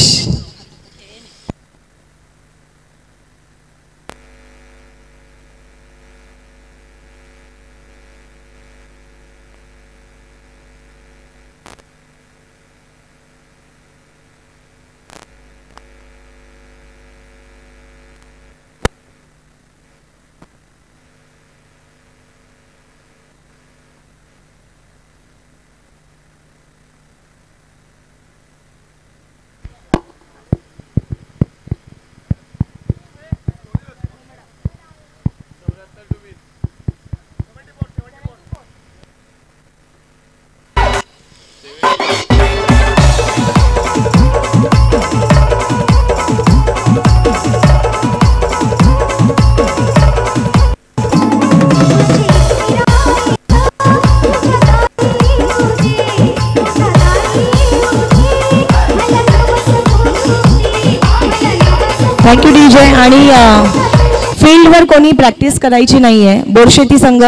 प्रॅक्टिस करायची नाही आहे बोरशेती संघ.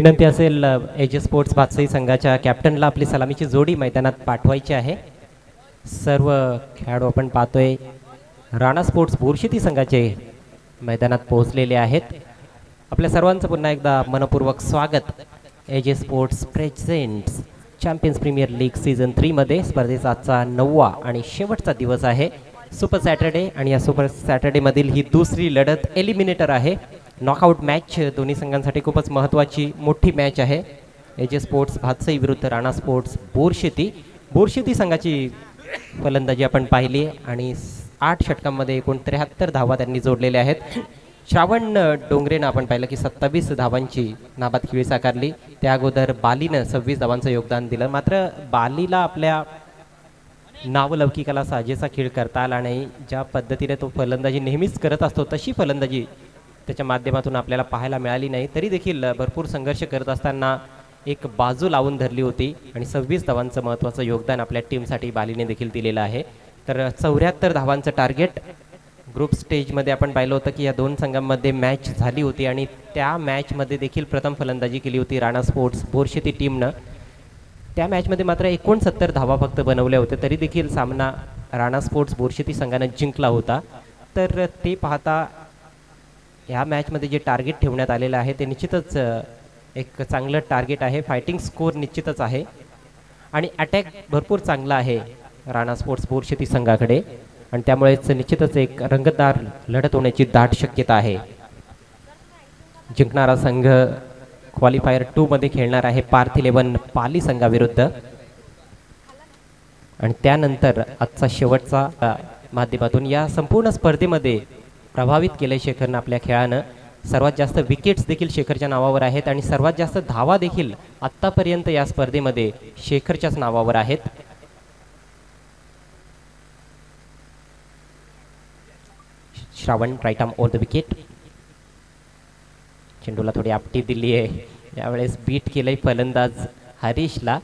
विनंती असेल एज स्पोर्ट्स भातसई संघाच्या कॅप्टनला आपली सलामीची जोडी मैदानात पाठवायची आहे. सर्व खेळाडू आपण पाहतोय राणा स्पोर्ट्स बोरशेती संघाचे मैदानात पोहोचलेले आहेत. आपल्या सर्वांचं पुन्हा एकदा मनपूर्वक स्वागत. AJ sports presents Champions Premier League season थ्रीमध्ये स्पर्धेचा आजचा नववा आणि शेवटचा दिवस आहे. सुपर सॅटर्डे आणि या सुपर सॅटर्डेमधील ही दुसरी लढत एलिमिनेटर आहे. नॉकआउट मॅच दोन्ही संघांसाठी खूपच महत्त्वाची मोठी मॅच आहे. एजे स्पोर्ट्स भातसई विरुद्ध राणा स्पोर्ट्स बोरशेती. बोरशेती संघाची फलंदाजी आपण पाहिली आणि आठ षटकांमध्ये एकूण त्र्याहत्तर धावा त्यांनी जोडलेल्या आहेत. श्रावण डोंगरेनं आपण पाहिलं की सत्तावीस धावांची नाबाद खेळी साकारली. त्या अगोदर बालीनं सव्वीस धावांचं योगदान दिलं. मात्र बालीला आपल्या नावलौकिकाला साजेसा खेळ करता आला नाही. ज्या पद्धतीने तो फलंदाजी नेहमीच करत असतो तशी फलंदाजी त्याच्या माध्यमातून आपल्याला पाहायला मिळाली नाही. तरी देखील भरपूर संघर्ष करत असताना एक बाजू लावून धरली होती आणि सव्वीस धावांचं महत्त्वाचं योगदान आपल्या टीमसाठी बालीने देखील दिलेलं आहे. तर चौऱ्याहत्तर धावांचं टार्गेट ग्रुप स्टेजमध्ये आपण पाहिलं होतं की या दोन संघांमध्ये मॅच झाली होती आणि त्या मॅचमध्ये देखील प्रथम फलंदाजी केली होती राणा स्पोर्ट्स बोरशेती टीमनं. त्या मॅचमध्ये मात्र एकोणसत्तर धावा फक्त बनवल्या होत्या. तरी देखील सामना राणा स्पोर्ट्स बोरशेती संघानं जिंकला होता. तर ते पाहता ह्या मॅचमध्ये जे टार्गेट ठेवण्यात आलेलं आहे ते निश्चितच एक चांगलं टार्गेट आहे. फायटिंग स्कोर निश्चितच आहे. आणि अटॅक भरपूर चांगला आहे राणा स्पोर्ट्स बोरशेती संघाकडे. आणि त्यामुळेच निश्चितच एक रंगतदार लढत होण्याची दाट शक्यता आहे. जिंकणारा संघ क्वालिफायर टूमध्ये खेळणार आहे पार्थ इलेवन पाली संघाविरुद्ध. आणि त्यानंतर आजचा शेवटचा माध्यमातून या संपूर्ण स्पर्धेमध्ये प्रभावित केलं शेखरनं आपल्या खेळानं. सर्वात जास्त विकेट्स देखील शेखरच्या नावावर आहेत आणि सर्वात जास्त धावा देखील आत्तापर्यंत या स्पर्धेमध्ये शेखरच्याच नावावर आहेत. Shravan right arm over the wicket चेंडूला थोडी आपटी दिली आहे यावेळेस बीट केलंय फलंदाज हरीशला.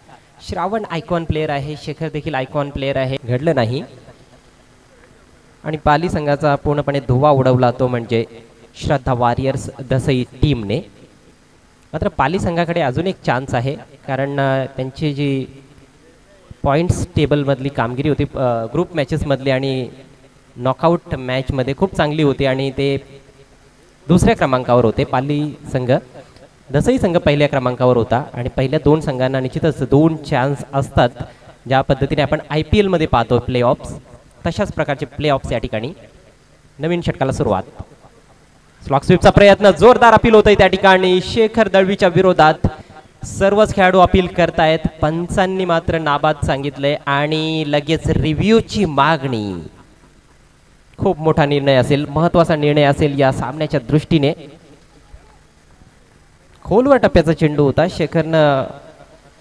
श्रावण आयकॉन प्लेअर आहे. शेखर देखील आयकॉन प्लेअर आहे. घडलं नाही. आणि पाली संघाचा पूर्णपणे धुवा उडवला तो म्हणजे श्रद्धा वॉरियर्स दसई टीमने मात्र पाली संघाकडे अजून एक चान्स आहे कारण त्यांची जी पॉईंट्स टेबलमधली कामगिरी होती ग्रुप मॅचेसमधली आणि नॉकआउट मॅचमध्ये खूप चांगली होती आणि ते दुसऱ्या क्रमांकावर होते पाली संघ. दसई संघ पहिल्या क्रमांकावर होता आणि पहिल्या दोन संघांना निश्चितच दोन चान्स असतात ज्या पद्धतीने आपण आय पी एलमध्ये पाहतो प्ले ऑफ्स तशाच प्रकारचे प्ले ऑफ्स या ठिकाणी नवीन षटकाला सुरुवात. स्लॉक स्वीपचा प्रयत्न जोरदार अपील होतोय त्या ठिकाणी. शेखर दळवीच्या विरोधात सर्वच खेळाडू अपील करतायत. पंचांनी मात्र नाबाद सांगितलंय आणि लगेच रिव्ह्यूची मागणी. खूप मोठा निर्णय असेल महत्त्वाचा निर्णय असेल या सामन्याच्या दृष्टीने. खोलवर टप्प्याचा चेंडू होता. शेखरनं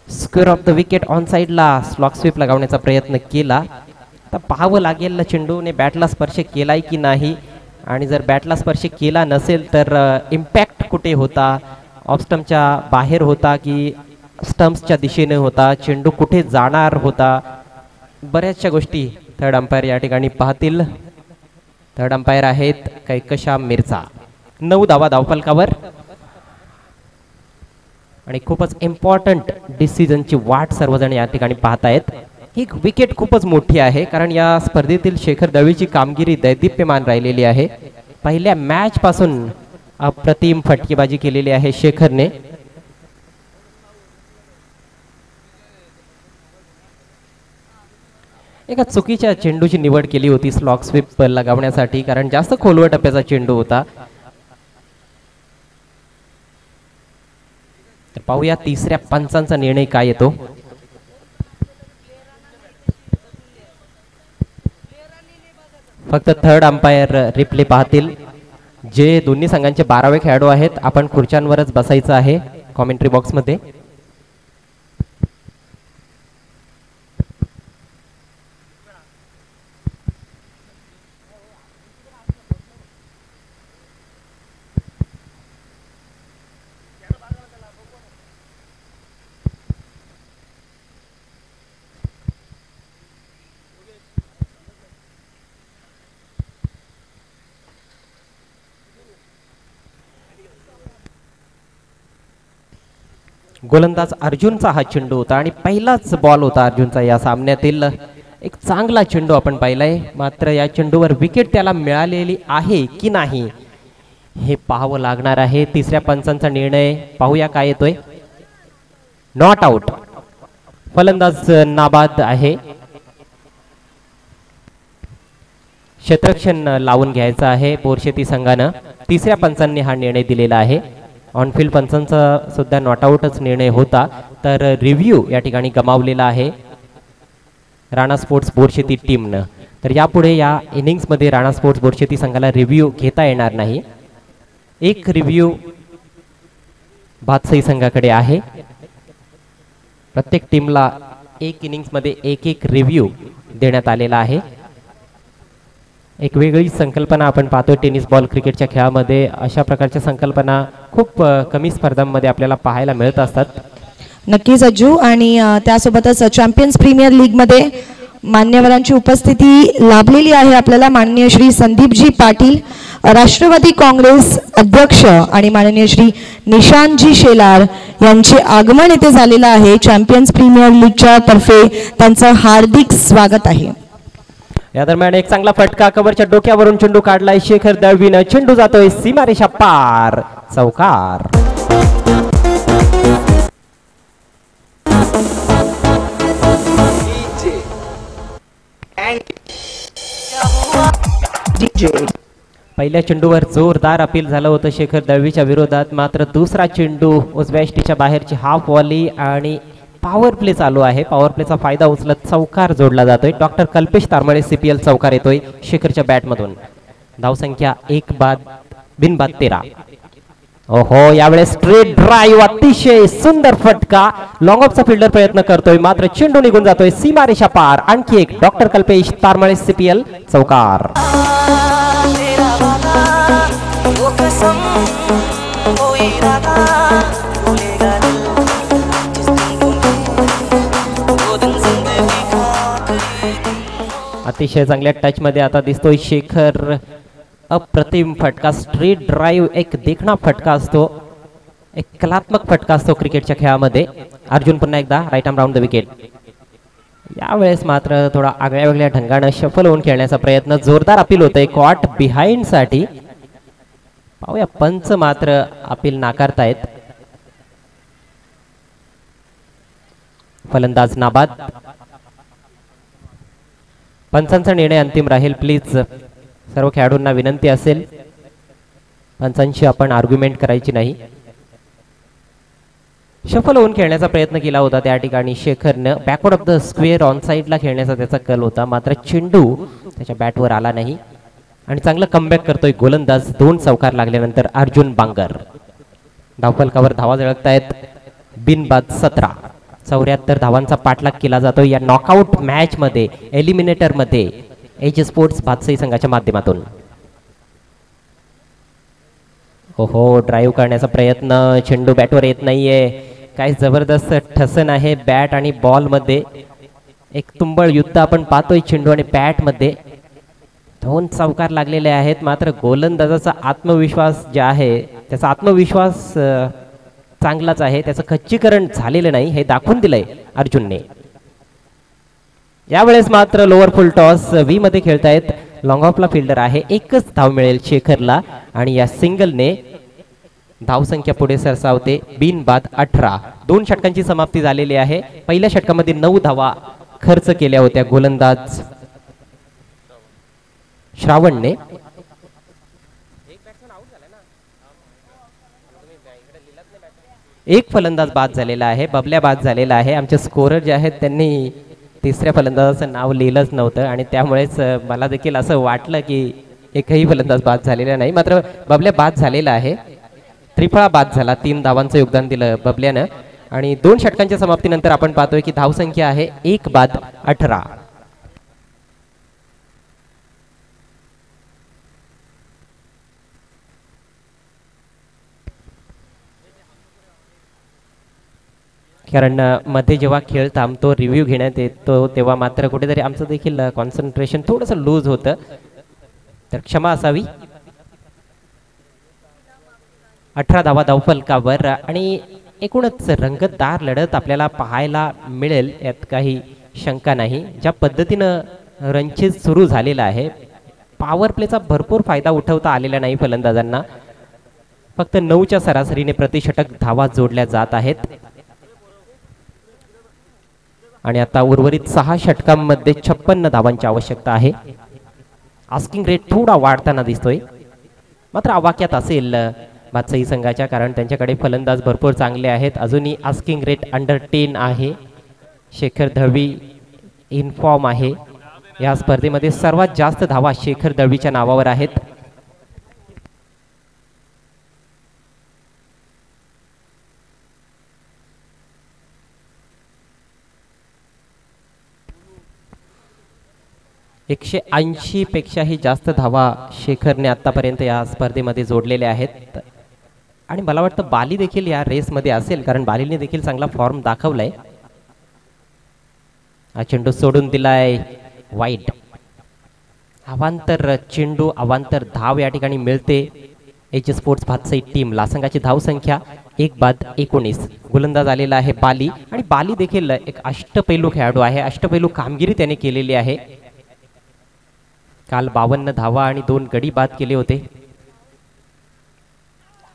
square off the wicket on साईडला स्लॉक स्वीप लगावण्याचा प्रयत्न केला. आता पाहावं लागेल चेंडूने बॅटला स्पर्श केलाय की नाही. आणि जर बॅटला स्पर्श केला नसेल तर इम्पॅक्ट कुठे होता? ऑफस्टम्पच्या बाहेर होता की स्टम्प्सच्या दिशेने होता? चेंडू कुठे जाणार होता? बऱ्याचशा गोष्टी थर्ड अंपायर या ठिकाणी पाहतील. थर्ड अंपायर आहेत कैकशा मिर्झा. नऊ धावा धावफलकावर. आणि खूपच इम्पॉर्टंट डिसिजनची वाट सर्वजण या ठिकाणी पाहत आहेत ही विकेट खूपच मोठी आहे कारण या स्पर्धेतील शेखर दळवीची कामगिरी दैदिप्यमान राहिलेली आहे. पहिल्या मॅच पासून अप्रतिम फटकेबाजी केलेली आहे शेखरने. एका चुकीच्या चेंडूची निवड केली होती स्लॉक स्वीप लगावण्यासाठी कारण जास्त खोलवर टप्प्याचा चेंडू होता. तर पाहूया तिसऱ्या पंचांचा निर्णय काय येतो. फक्त थर्ड अंपायर रिप्ले पाहतील. जे दोन्ही संघांचे बारावे खेळाडू आहेत आपण खुर्च्यांवरच बसायचं आहे. कॉमेंट्री बॉक्समध्ये गोलंदाज अर्जुनचा हा चेंडू होता आणि पहिलाच बॉल होता अर्जुनचा या सामन्यातील. एक चांगला चेंडू आपण पाहिलाय. मात्र या चेंडूवर विकेट त्याला मिळालेली आहे की नाही हे पाहावं लागणार आहे. तिसऱ्या पंचांचा निर्णय पाहूया काय येतोय. नॉट आउट फलंदाज नाबाद आहे. क्षेत्रक्षण लावून घ्यायचं आहे बोरशेती संघानं. तिसऱ्या पंचांनी हा निर्णय दिलेला आहे. ऑनफिल्ड पंचांचा सुद्धा नॉटआउटच निर्णय होता. तर रिव्ह्यू या ठिकाणी गमावलेला आहे. राणा स्पोर्ट्स बोरशेती टीमनं तर यापुढे या इनिंग्समध्ये राणा स्पोर्ट्स बोरशेती संघाला रिव्ह्यू घेता येणार नाही. एक रिव्ह्यू भातसई संघाकडे आहे. प्रत्येक टीमला एक इनिंग्समध्ये एक एक रिव्ह्यू देण्यात आलेला आहे. एक वेगळी संकल्पना आपण पाहतोय टेनिस बॉल क्रिकेटच्या खेळामध्ये. अशा प्रकारच्या संकल्पना खूप कमी स्पर्धांमध्ये आपल्याला पाहायला मिळत असतात. नक्कीच अज्जू. आणि त्यासोबतच चॅम्पियन्स प्रीमियर लीगमध्ये मान्यवरांची उपस्थिती लाभलेली आहे आपल्याला. माननीय श्री संदीपजी पाटील राष्ट्रवादी काँग्रेस अध्यक्ष आणि माननीय श्री निशांतजी शेलार यांचे आगमन येथे झालेलं आहे. चॅम्पियन्स प्रीमियर लीगच्या तर्फे त्यांचं हार्दिक स्वागत आहे. या दरम्यान एक चांगला फटका कवरच्या डोक्यावरून चेंडू काढलाय शेखर दळवीनं. चेंडू जातोय सीमारेषा पार. चौकार. पहिल्या चेंडूवर जोरदार अपील झालं होतं शेखर दळवीच्या विरोधात. मात्र दुसरा चेंडू उजव्या बाहेरची हाफ वॉली आणि पॉवर प्ले चालू आहे. पॉवर प्लेचा फायदा उचलत चौकार जोडला जातोय. डॉक्टर कल्पेश तारमळे सीपीएल चौकार येतोय शेखरच्या बॅटमधून धावसंख्या एक बाद बिनबाद तेरा. ओहो यावेळेस स्ट्रेट ड्राईव्ह अतिशय सुंदर फटका. लॉंग ऑफचा फिल्डर प्रयत्न करतोय. मात्र चेंडू निघून जातोय. सीमारेषा पार. आणखी एक. डॉक्टर कल्पेश तारमळे सीपीएल चौकार. तेरा अतिशय चांगल्या टच मध्ये आता दिसतोय शेखर. अप्रतिम फटका स्ट्रीट ड्राईव्ह एक देखणा फटका असतो. एक कलात्मक फटका असतो क्रिकेटच्या खेळामध्ये. अर्जुन पुन्हा एकदा right arm round the wicket यावेळेस मात्र थोडा आगळ्या वेगळ्या ढंगानं शफल होऊन खेळण्याचा प्रयत्न जोरदार अपील होतोय. कॉट बिहाइंडसाठी. पाहूया पंच मात्र अपील नाकारतायत. फलंदाज नाबाद. पंचांचा निर्णय अंतिम राहील. प्लीज सर्व खेळाडूंना विनंती असेल. पंचांशी आपण आर्ग्युमेंट करायची नाही. शफल होऊन खेळण्याचा प्रयत्न केला होता त्या ठिकाणी शेखरनं. Backward of the square on साईडला खेळण्याचा त्याचा कल होता. मात्र चेंडू त्याच्या बॅटवर आला नाही. आणि चांगलं कमबॅक करतोय गोलंदाज. दोन चौकार लागल्यानंतर अर्जुन बांगर. धावफलकावर धावा झळकतायत. बिनबाद सतरा. चौऱ्याहत्तर धावांचा पाठलाग केला जातो. या नॉकआउट मॅच मध्ये एलिमिनेटरमध्ये एच स्पोर्ट्स भातसई संघाच्या माध्यमातून. ओहो ड्राईव्ह करण्याचा प्रयत्न. चेंडू बॅटवर येत नाहीये. काय जबरदस्त ठसन आहे बॅट आणि बॉलमध्ये. एक तुंबळ युद्ध आपण पाहतोय चेंडू आणि बॅटमध्ये. दोन चौकार लागलेले आहेत. मात्र गोलंदाजाचा आत्मविश्वास जे आहे त्याचा आत्मविश्वास चांगलाच आहे. त्याचं खच्चीकरण झालेलं नाही. हे दाखवून दिलंय अर्जुनने. यावेळेस मात्र लोअर फुल टॉस वी मध्ये खेळतायत. लॉंग ऑफला फिल्डर आहे. एकच धाव मिळेल शेखरला. आणि या सिंगलने धावसंख्या पुढे सरसावते. बिन बाद अठरा. दोन षटकांची समाप्ती झालेली आहे. पहिल्या षटकामध्ये नऊ धावा खर्च केल्या होत्या गोलंदाज श्रावणने. एक फलंदाज बाद झालेला आहे बबल्या बाद झालेला आहे. आमचे स्कोरर जे आहेत त्यांनी तिसऱ्या फलंदाजाचं नाव लिहिलंच नव्हतं आणि त्यामुळेच मला देखील असं वाटलं की एकही फलंदाज बाद झालेला नाही. मात्र बबल्या बाद झालेला आहे. त्रिफळा बाद झाला तीन धावांचं योगदान दिलं बबल्यानं. आणि दोन षटकांच्या समाप्तीनंतर आपण पाहतोय की धावसंख्या आहे एक बाद अठरा. कारण मध्ये जेव्हा खेळ थांबतो रिव्ह्यू घेण्यात येतो तेव्हा मात्र कुठेतरी आमचं देखील कॉन्सन्ट्रेशन थोडंसं लूज होतं. तर क्षमा असावी. अठरा धावा धावफलकावर आणि एकूणच रंगतदार लढत आपल्याला पाहायला मिळेल यात काही शंका नाही. ज्या पद्धतीनं रनचेज सुरू झालेला आहे पॉवर प्लेचा भरपूर फायदा उठवता आलेला नाही फलंदाजांना. फक्त नऊच्या सरासरीने प्रतिषटक धावा जोडल्या जात आहेत. आणि आता उर्वरित सहा षटकांमध्ये छप्पन्न धावांची आवश्यकता आहे. आस्किंग रेट थोडा वाढताना दिसतोय. मात्र आवाक्यात असेल अ, संघाच्या कारण त्यांच्याकडे फलंदाज भरपूर चांगले आहेत. अजूनही आस्किंग रेट अंडर टेन आहे. शेखर धवी इन फॉर्म आहे. या स्पर्धेमध्ये सर्वात जास्त धावा शेखर दळवीच्या नावावर आहेत. एकशे ऐंशी पेक्षाही जास्त धावा शेखरने आतापर्यंत या स्पर्धेमध्ये जोडलेल्या आहेत. आणि मला वाटतं बाली देखील या रेसमध्ये असेल कारण बालीने देखील चांगला फॉर्म दाखवलाय. हा चेंडू सोडून दिलाय वाईट. अवांतर चेंडू अवांतर धाव या ठिकाणी मिळते. एच स्पोर्ट्स भातसई टीम लासंगाची धाव संख्या एक बाद एकोणीस. गोलंदाज आलेला आहे बाली. आणि बाली देखील एक अष्टपैलू खेळाडू आहे. अष्टपैलू कामगिरी त्याने केलेली आहे. काल बावन्न धावा आणि दोन गडी बाद केले होते.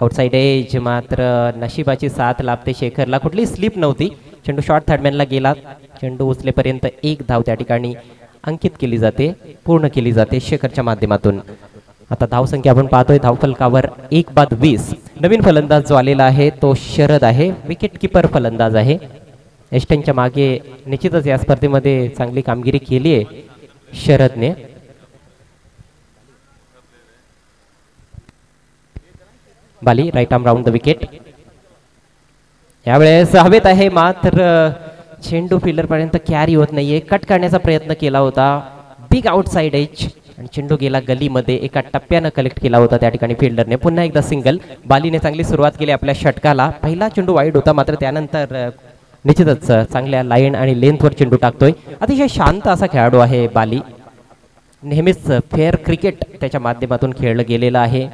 आउटसाईड एज मात्र नशिबाची साथ लाभते शेखरला. कुठली स्लिप नव्हती. चेंडू शॉर्ट थर्डमॅनला गेला. चेंडू उचलेपर्यंत एक धाव त्या ठिकाणी अंकित केली जाते पूर्ण केली जाते शेखरच्या माध्यमातून. आता धावसंख्या आपण पाहतोय धावफलकावर एक बाद वीस. नवीन फलंदाज जो आलेला आहे तो शरद आहे. विकेट किपर फलंदाज आहे. एस्टनच्या मागे निश्चितच या स्पर्धेमध्ये चांगली कामगिरी केली आहे शरदने. Bali right arm round the wicket यावेळेस हवेत आहे मात्र चेंडू फिल्डर पर्यंत कॅरी होत नाहीये. कट करण्याचा प्रयत्न केला होता. बिग आउटसाइड एज आणि चेंडू गेला गलीमध्ये. एका टप्प्यानं कलेक्ट केला होता त्या ठिकाणी फिल्डरने पुन्हा एकदा सिंगल बालीने चांगली सुरुवात केली आपल्या षटकाला. पहिला चेंडू वाईट होता मात्र त्यानंतर निश्चितच चांगल्या लाईन आणि लेंथवर चेंडू टाकतोय. अतिशय शांत असा खेळाडू आहे बाली. नेहमीच फेअर क्रिकेट त्याच्या माध्यमातून खेळलं गेलेलं आहे.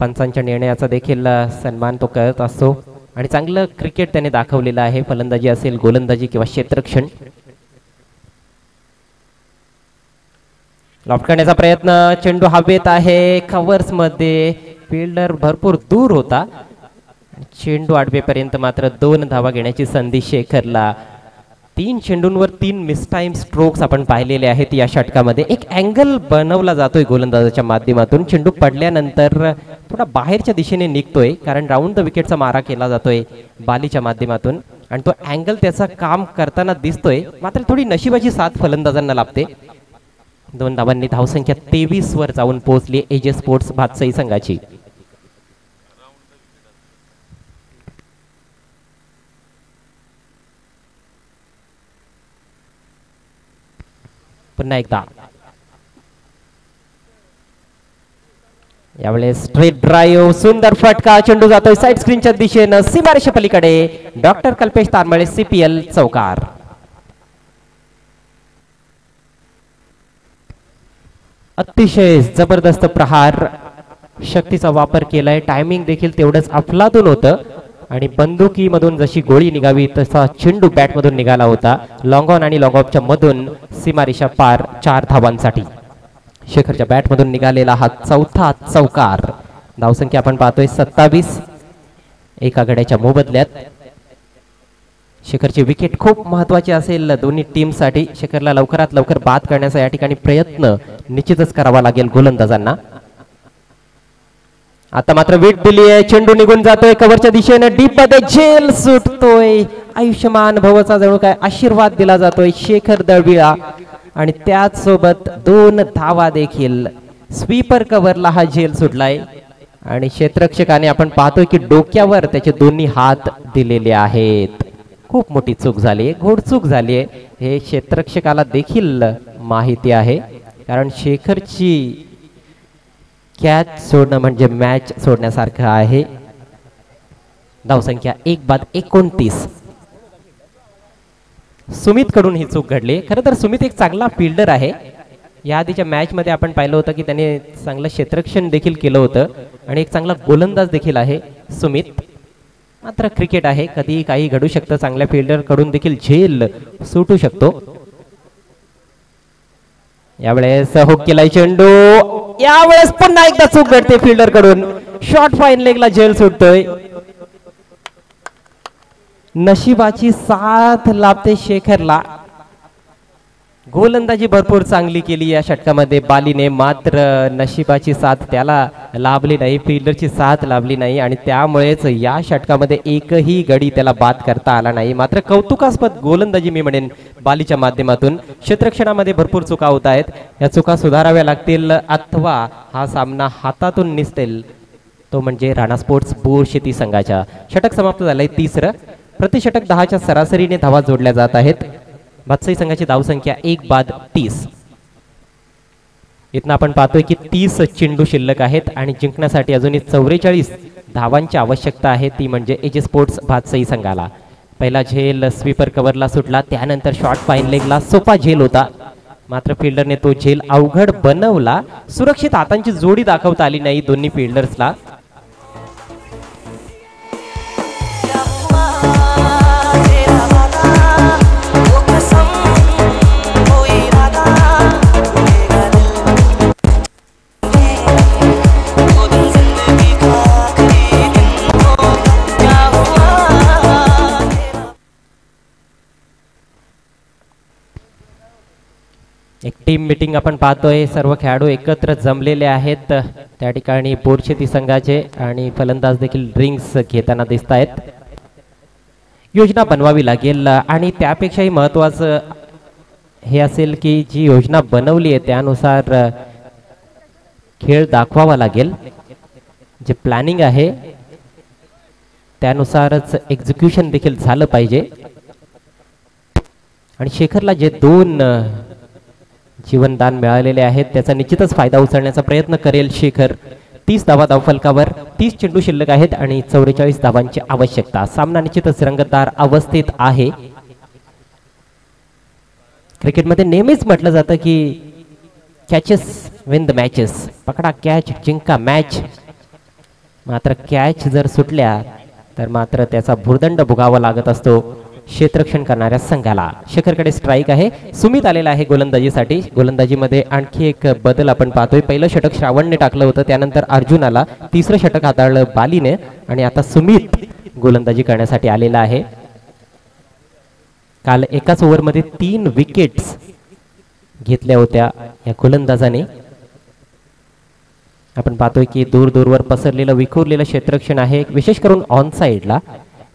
पंचांच्या निर्णयाचा देखील सन्मान तो करत असतो. आणि चांगलं क्रिकेट त्याने दाखवलेलं आहे. फलंदाजी असेल गोलंदाजी किंवा क्षेत्रक्षण लॉफ्ट करण्याचा प्रयत्न चेंडू हवेत आहे. कव्हर्समध्ये फिल्डर भरपूर दूर होता. चेंडू आडवेपर्यंत मात्र दोन धावा घेण्याची संधी शेखरला. तीन चेंडूंवर तीन मिसटाईम स्ट्रोक्स आपण पाहिलेले आहेत. या षटकामध्ये एक अँगल बनवला जातोय गोलंदाजाच्या माध्यमातून. चेंडू पडल्यानंतर थोडा बाहेरच्या दिशेने निघतोय कारण राऊंड द विकेटचा मारा केला जातोय बालीच्या माध्यमातून. आणि तो अँगल त्याचा काम करताना दिसतोय मात्र थोडी नशिबाची साथ फलंदाजांना लाभते. दोन धावांनी धावसंख्या तेवीस वर जाऊन पोहोचली एजे स्पोर्ट्स भातसई संघाची. पुन्हा एकदा. यावेळेस स्ट्रेट ड्राईव्ह सुंदर फटका चेंडू जातोय साईड स्क्रीनच्या दिशेनं सीमारेषे पलीकडे. डॉक्टर कल्पेश तारमळे सीपीएल चौकार. अतिशय जबरदस्त प्रहार शक्तीचा वापर केलाय. टायमिंग देखील तेवढंच अफलातून होतं. आणि बंदुकीमधून जशी गोळी निघावी तसा चेंडू बॅटमधून निघाला होता. लॉंग ऑन आणि लॉंग ऑफच्या मधून सीमारेषा पार चार धावांसाठी. शेखरच्या बॅटमधून निघालेला हा चौथा चौकार. धावसंख्या आपण पाहतोय सत्तावीस. एका गड्याच्या मोबदल्यात शेखरची विकेट खूप महत्वाची असेल दोन्ही टीमसाठी शेखरला लवकरात लवकर बाद करण्याचा या ठिकाणी प्रयत्न निश्चितच करावा लागेल गोलंदाजांना. आता मात्र वीट दिली आहे चेंडू निघून जातोय कवरच्या दिशेने. डीपमध्ये झेल सुटतोय. आयुष्यमान भवचा जणू काय आशीर्वाद दिला जातोय. शेखर दळविळा आणि त्याचसोबत दोन धावा देखील. स्वीपर कव्हरला हा झेल सुटलाय. आणि क्षेत्रक्षकाने आपण पाहतोय की डोक्यावर त्याचे दोन्ही हात दिलेले आहेत. खूप मोठी चूक झाली आहे घोडचूक झाली आहे. हे क्षेत्रक्षकाला देखील माहिती आहे. कारण शेखरची कॅच सोडणं म्हणजे मॅच सोडण्यासारखं आहे. धावसंख्या एक बाद एकोणतीस. सुमित कडून ही चूक घडली. खरं तर सुमित एक चांगला फिल्डर आहे. या आधीच्या मॅच मध्ये आपण पाहिलं होतं की त्याने चांगलं क्षेत्रक्षण देखील केलं होतं आणि एक चांगला गोलंदाज देखील आहे सुमित. मात्र क्रिकेट आहे. कधी काही घडू शकतं. चांगल्या फिल्डरकडून देखील झेल सुटू शकतो. यावेळेस हुक केलाय चेंडू. यावेळेस पुन्हा एकदा चूक घडते फिल्डरकडून. शॉर्ट फाईन लेगला झेल सुटतोय. नशिबाची साथ लाभते शेखरला. गोलंदाजी भरपूर चांगली केली या षटकामध्ये. बालीने मात्र नशिबाची साथ त्याला लाभली नाही फिल्डरची साथ लाभली नाही आणि त्यामुळेच या षटकामध्ये एकही गडी त्याला बाद करता आला नाही. मात्र कौतुकास्पद गोलंदाजी मी म्हणेन बालीच्या माध्यमातून. क्षेत्रक्षणामध्ये भरपूर चुका होत आहेत. या चुका सुधाराव्या लागतील अथवा हा सामना हातातून निसतेल. तो म्हणजे राणा स्पोर्ट्स बोर शेती संघाच्या. षटक समाप्त झालंय तिसरं. प्रतिषटक दहाच्या सरासरीने धावा जोडल्या जात आहेत. भातसाई संघाची धावसंख्या एक बाद तीस. इथनं आपण पाहतोय की तीस चेंडू शिल्लक आहेत आणि जिंकण्यासाठी अजूनही चौवेचाळीस धावांची आवश्यकता आहे. ती म्हणजे एजे स्पोर्ट्स भातसाई संघाला. पहिला झेल स्वीपर कव्हरला सुटला. त्यानंतर शॉर्ट फाईन लेगला सोपा झेल होता. मात्र फिल्डरने तो झेल अवघड बनवला. सुरक्षित हातांची जोडी दाखवता आली नाही दोन्ही फिल्डर्सला एक टीम मिटिंग आपण पाहतोय. सर्व खेळाडू एकत्र जमलेले आहेत. त्या ठिकाणी बोरशेती संघाचे आणि फलंदाज देखील ड्रिंक्स घेताना दिसत आहेत योजना बनवावी लागेल आणि त्यापेक्षाही महत्वाचं हे असेल की जी योजना बनवली आहे त्यानुसार खेळ दाखवावा लागेल. जे प्लॅनिंग आहे त्यानुसारच एक्झिक्युशन देखील झालं पाहिजे. आणि शेखरला जे दोन जीवनदान मिळालेले आहेत. त्याचा निश्चितच फायदा उचलण्याचा प्रयत्न करेल शेखर. तीस धावा धावफलकावर तीस चेंडू शिल्लक आहेत आणि चौवेचाळीस धावांची आवश्यकता. सामना निश्चितच रंगतदार अवस्थेत आहे. क्रिकेटमध्ये नेहमीच म्हटलं जातं की कॅचेस विन द मॅचेस पकडा कॅच जिंका मॅच मात्र कॅच जर सुटल्या तर मात्र त्याचा भुर्दंड भोगावा लागत असतो. क्षेत्रक्षण करणाऱ्या संघाला. शेखरकडे स्ट्राईक आहे. सुमित आलेला आहे गोलंदाजीसाठी. गोलंदाजीमध्ये आणखी एक बदल आपण पाहतोय. पहिलं षटक श्रावणने टाकलं होतं. त्यानंतर अर्जुनाला तिसरं षटक हाताळलं बालीने. आणि आता सुमित गोलंदाजी करण्यासाठी आलेला आहे. काल एकाच ओव्हरमध्ये तीन विकेट्स घेतल्या होत्या या गोलंदाजाने. आपण पाहतोय की दूर दूरवर पसरलेलं विखुरलेलं क्षेत्रक्षण आहे. विशेष करून ऑन साईडला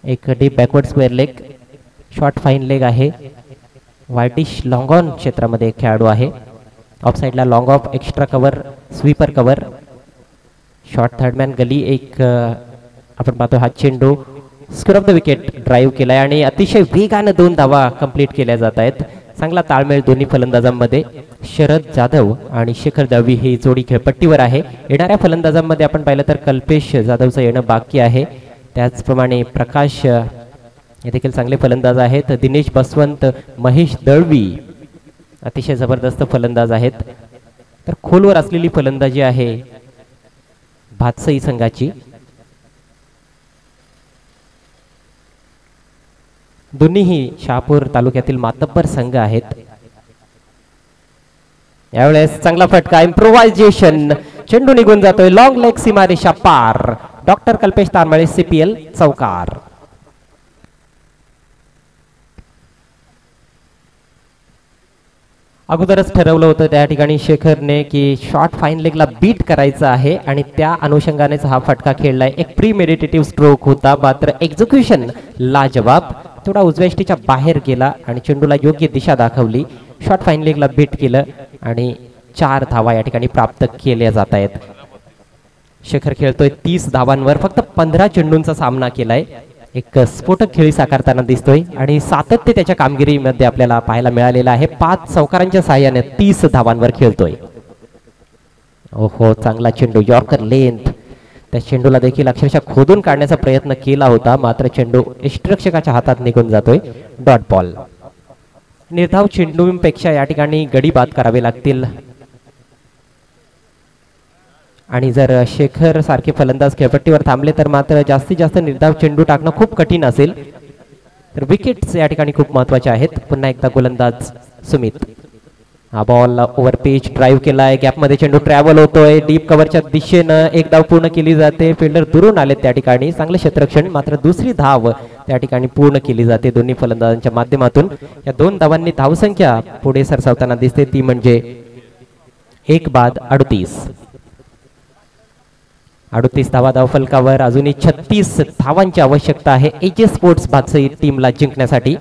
एक deep backward square leg short fine leg आहे. वायटिश लॉंग ऑन क्षेत्रामध्ये खेळाडू आहे. ऑफ साईडला long off extra cover sweeper cover short third man gully एक आपण पाहतो हा चेंडू. Square off the wicket drive केलाय आणि अतिशय वेगानं दोन धावा कंप्लीट केल्या जात आहेत. चांगला ताळमेळ दोन्ही फलंदाजांमध्ये. शरद जाधव आणि शेखर दळवी ही जोडी खेळपट्टीवर आहे. येणाऱ्या फलंदाजांमध्ये आपण पाहिलं तर कल्पेश जाधवचं येणं बाकी आहे. त्याचप्रमाणे प्रकाश हे देखील चांगले फलंदाज आहेत. दिनेश बसवंत महेश दळवी अतिशय जबरदस्त फलंदाज आहेत. तर खोलवर असलेली फलंदाजी आहे भातसई संघाची. दोन्हीही शहापूर तालुक्यातील मातब्बर संघ आहेत. यावेळेस चांगला फटका इम्प्रोव्हायझेशन चेंडू निघून जातोय. लॉंग लेग सीमारेषा पार. डॉक्टर कल्पेश तारमाळे सीपीएल चौकार. अगोदरच ठरवलं होतं त्या ठिकाणी शेखरने की शॉर्ट फाईन लेगला बीट करायचं आहे आणि त्या अनुषंगानेच हा फटका खेळलाय. एक प्री मेडिटेटिव्ह स्ट्रोक होता मात्र एक्झिक्युशन लाजवाब. थोडा उजव्या बाहेर गेला आणि चेंडूला योग्य दिशा दाखवली. शॉर्ट फाईन लेगला बीट केलं आणि चार धावा या ठिकाणी प्राप्त केल्या जात आहेत. शेखर खेळतोय तीस धावांवर फक्त पंधरा चेंडूंचा सामना केलाय. एक स्फोटक खेळी साकारताना दिसतोय आणि सातत्य त्याच्या कामगिरीमध्ये आपल्याला पाहायला मिळालेलं आहे. पाच चौकारांच्या सहाय्याने तीस धावांवर खेळतोय. ओहो चांगला चेंडू. यॉर्कर लेंथ त्या चेंडूला देखील अक्षरशः खोदून काढण्याचा प्रयत्न केला होता. मात्र चेंडू इष्टरक्षकाच्या हातात निघून जातोय. डॉट बॉल निर्धाव चेंडूंपेक्षा या ठिकाणी गडी बाद करावे लागतील. आणि जर शेखर सारखे फलंदाज खेळपट्टीवर थांबले तर मात्र जास्तीत जास्त निर्धाव चेंडू टाकणं खूप कठीण असेल. तर विकेट्स या ठिकाणी खूप महत्त्वाचे आहेत. पुन्हा एकदा गोलंदाज सुमित. हा बॉल ओव्हर पिच ड्राईव्ह केलाय. गॅपमध्ये चेंडू ट्रॅव्हल होतोय. डीप कव्हरच्या दिशेनं एक धाव पूर्ण केली जाते. फिल्डर दुरून आले त्या ठिकाणी. चांगलं क्षेत्ररक्षण मात्र दुसरी धाव त्या ठिकाणी पूर्ण केली जाते दोन्ही फलंदाजांच्या माध्यमातून. या दोन धावांनी धावसंख्या पुढे सरसावताना दिसते. ती म्हणजे एक बाद अडतीस. अडतीस धावा धावफलकावर अजूनही छत्तीस धावांची आवश्यकता आहे. एजे स्पोर्ट्स भातसई टीमला जिंकण्यासाठी.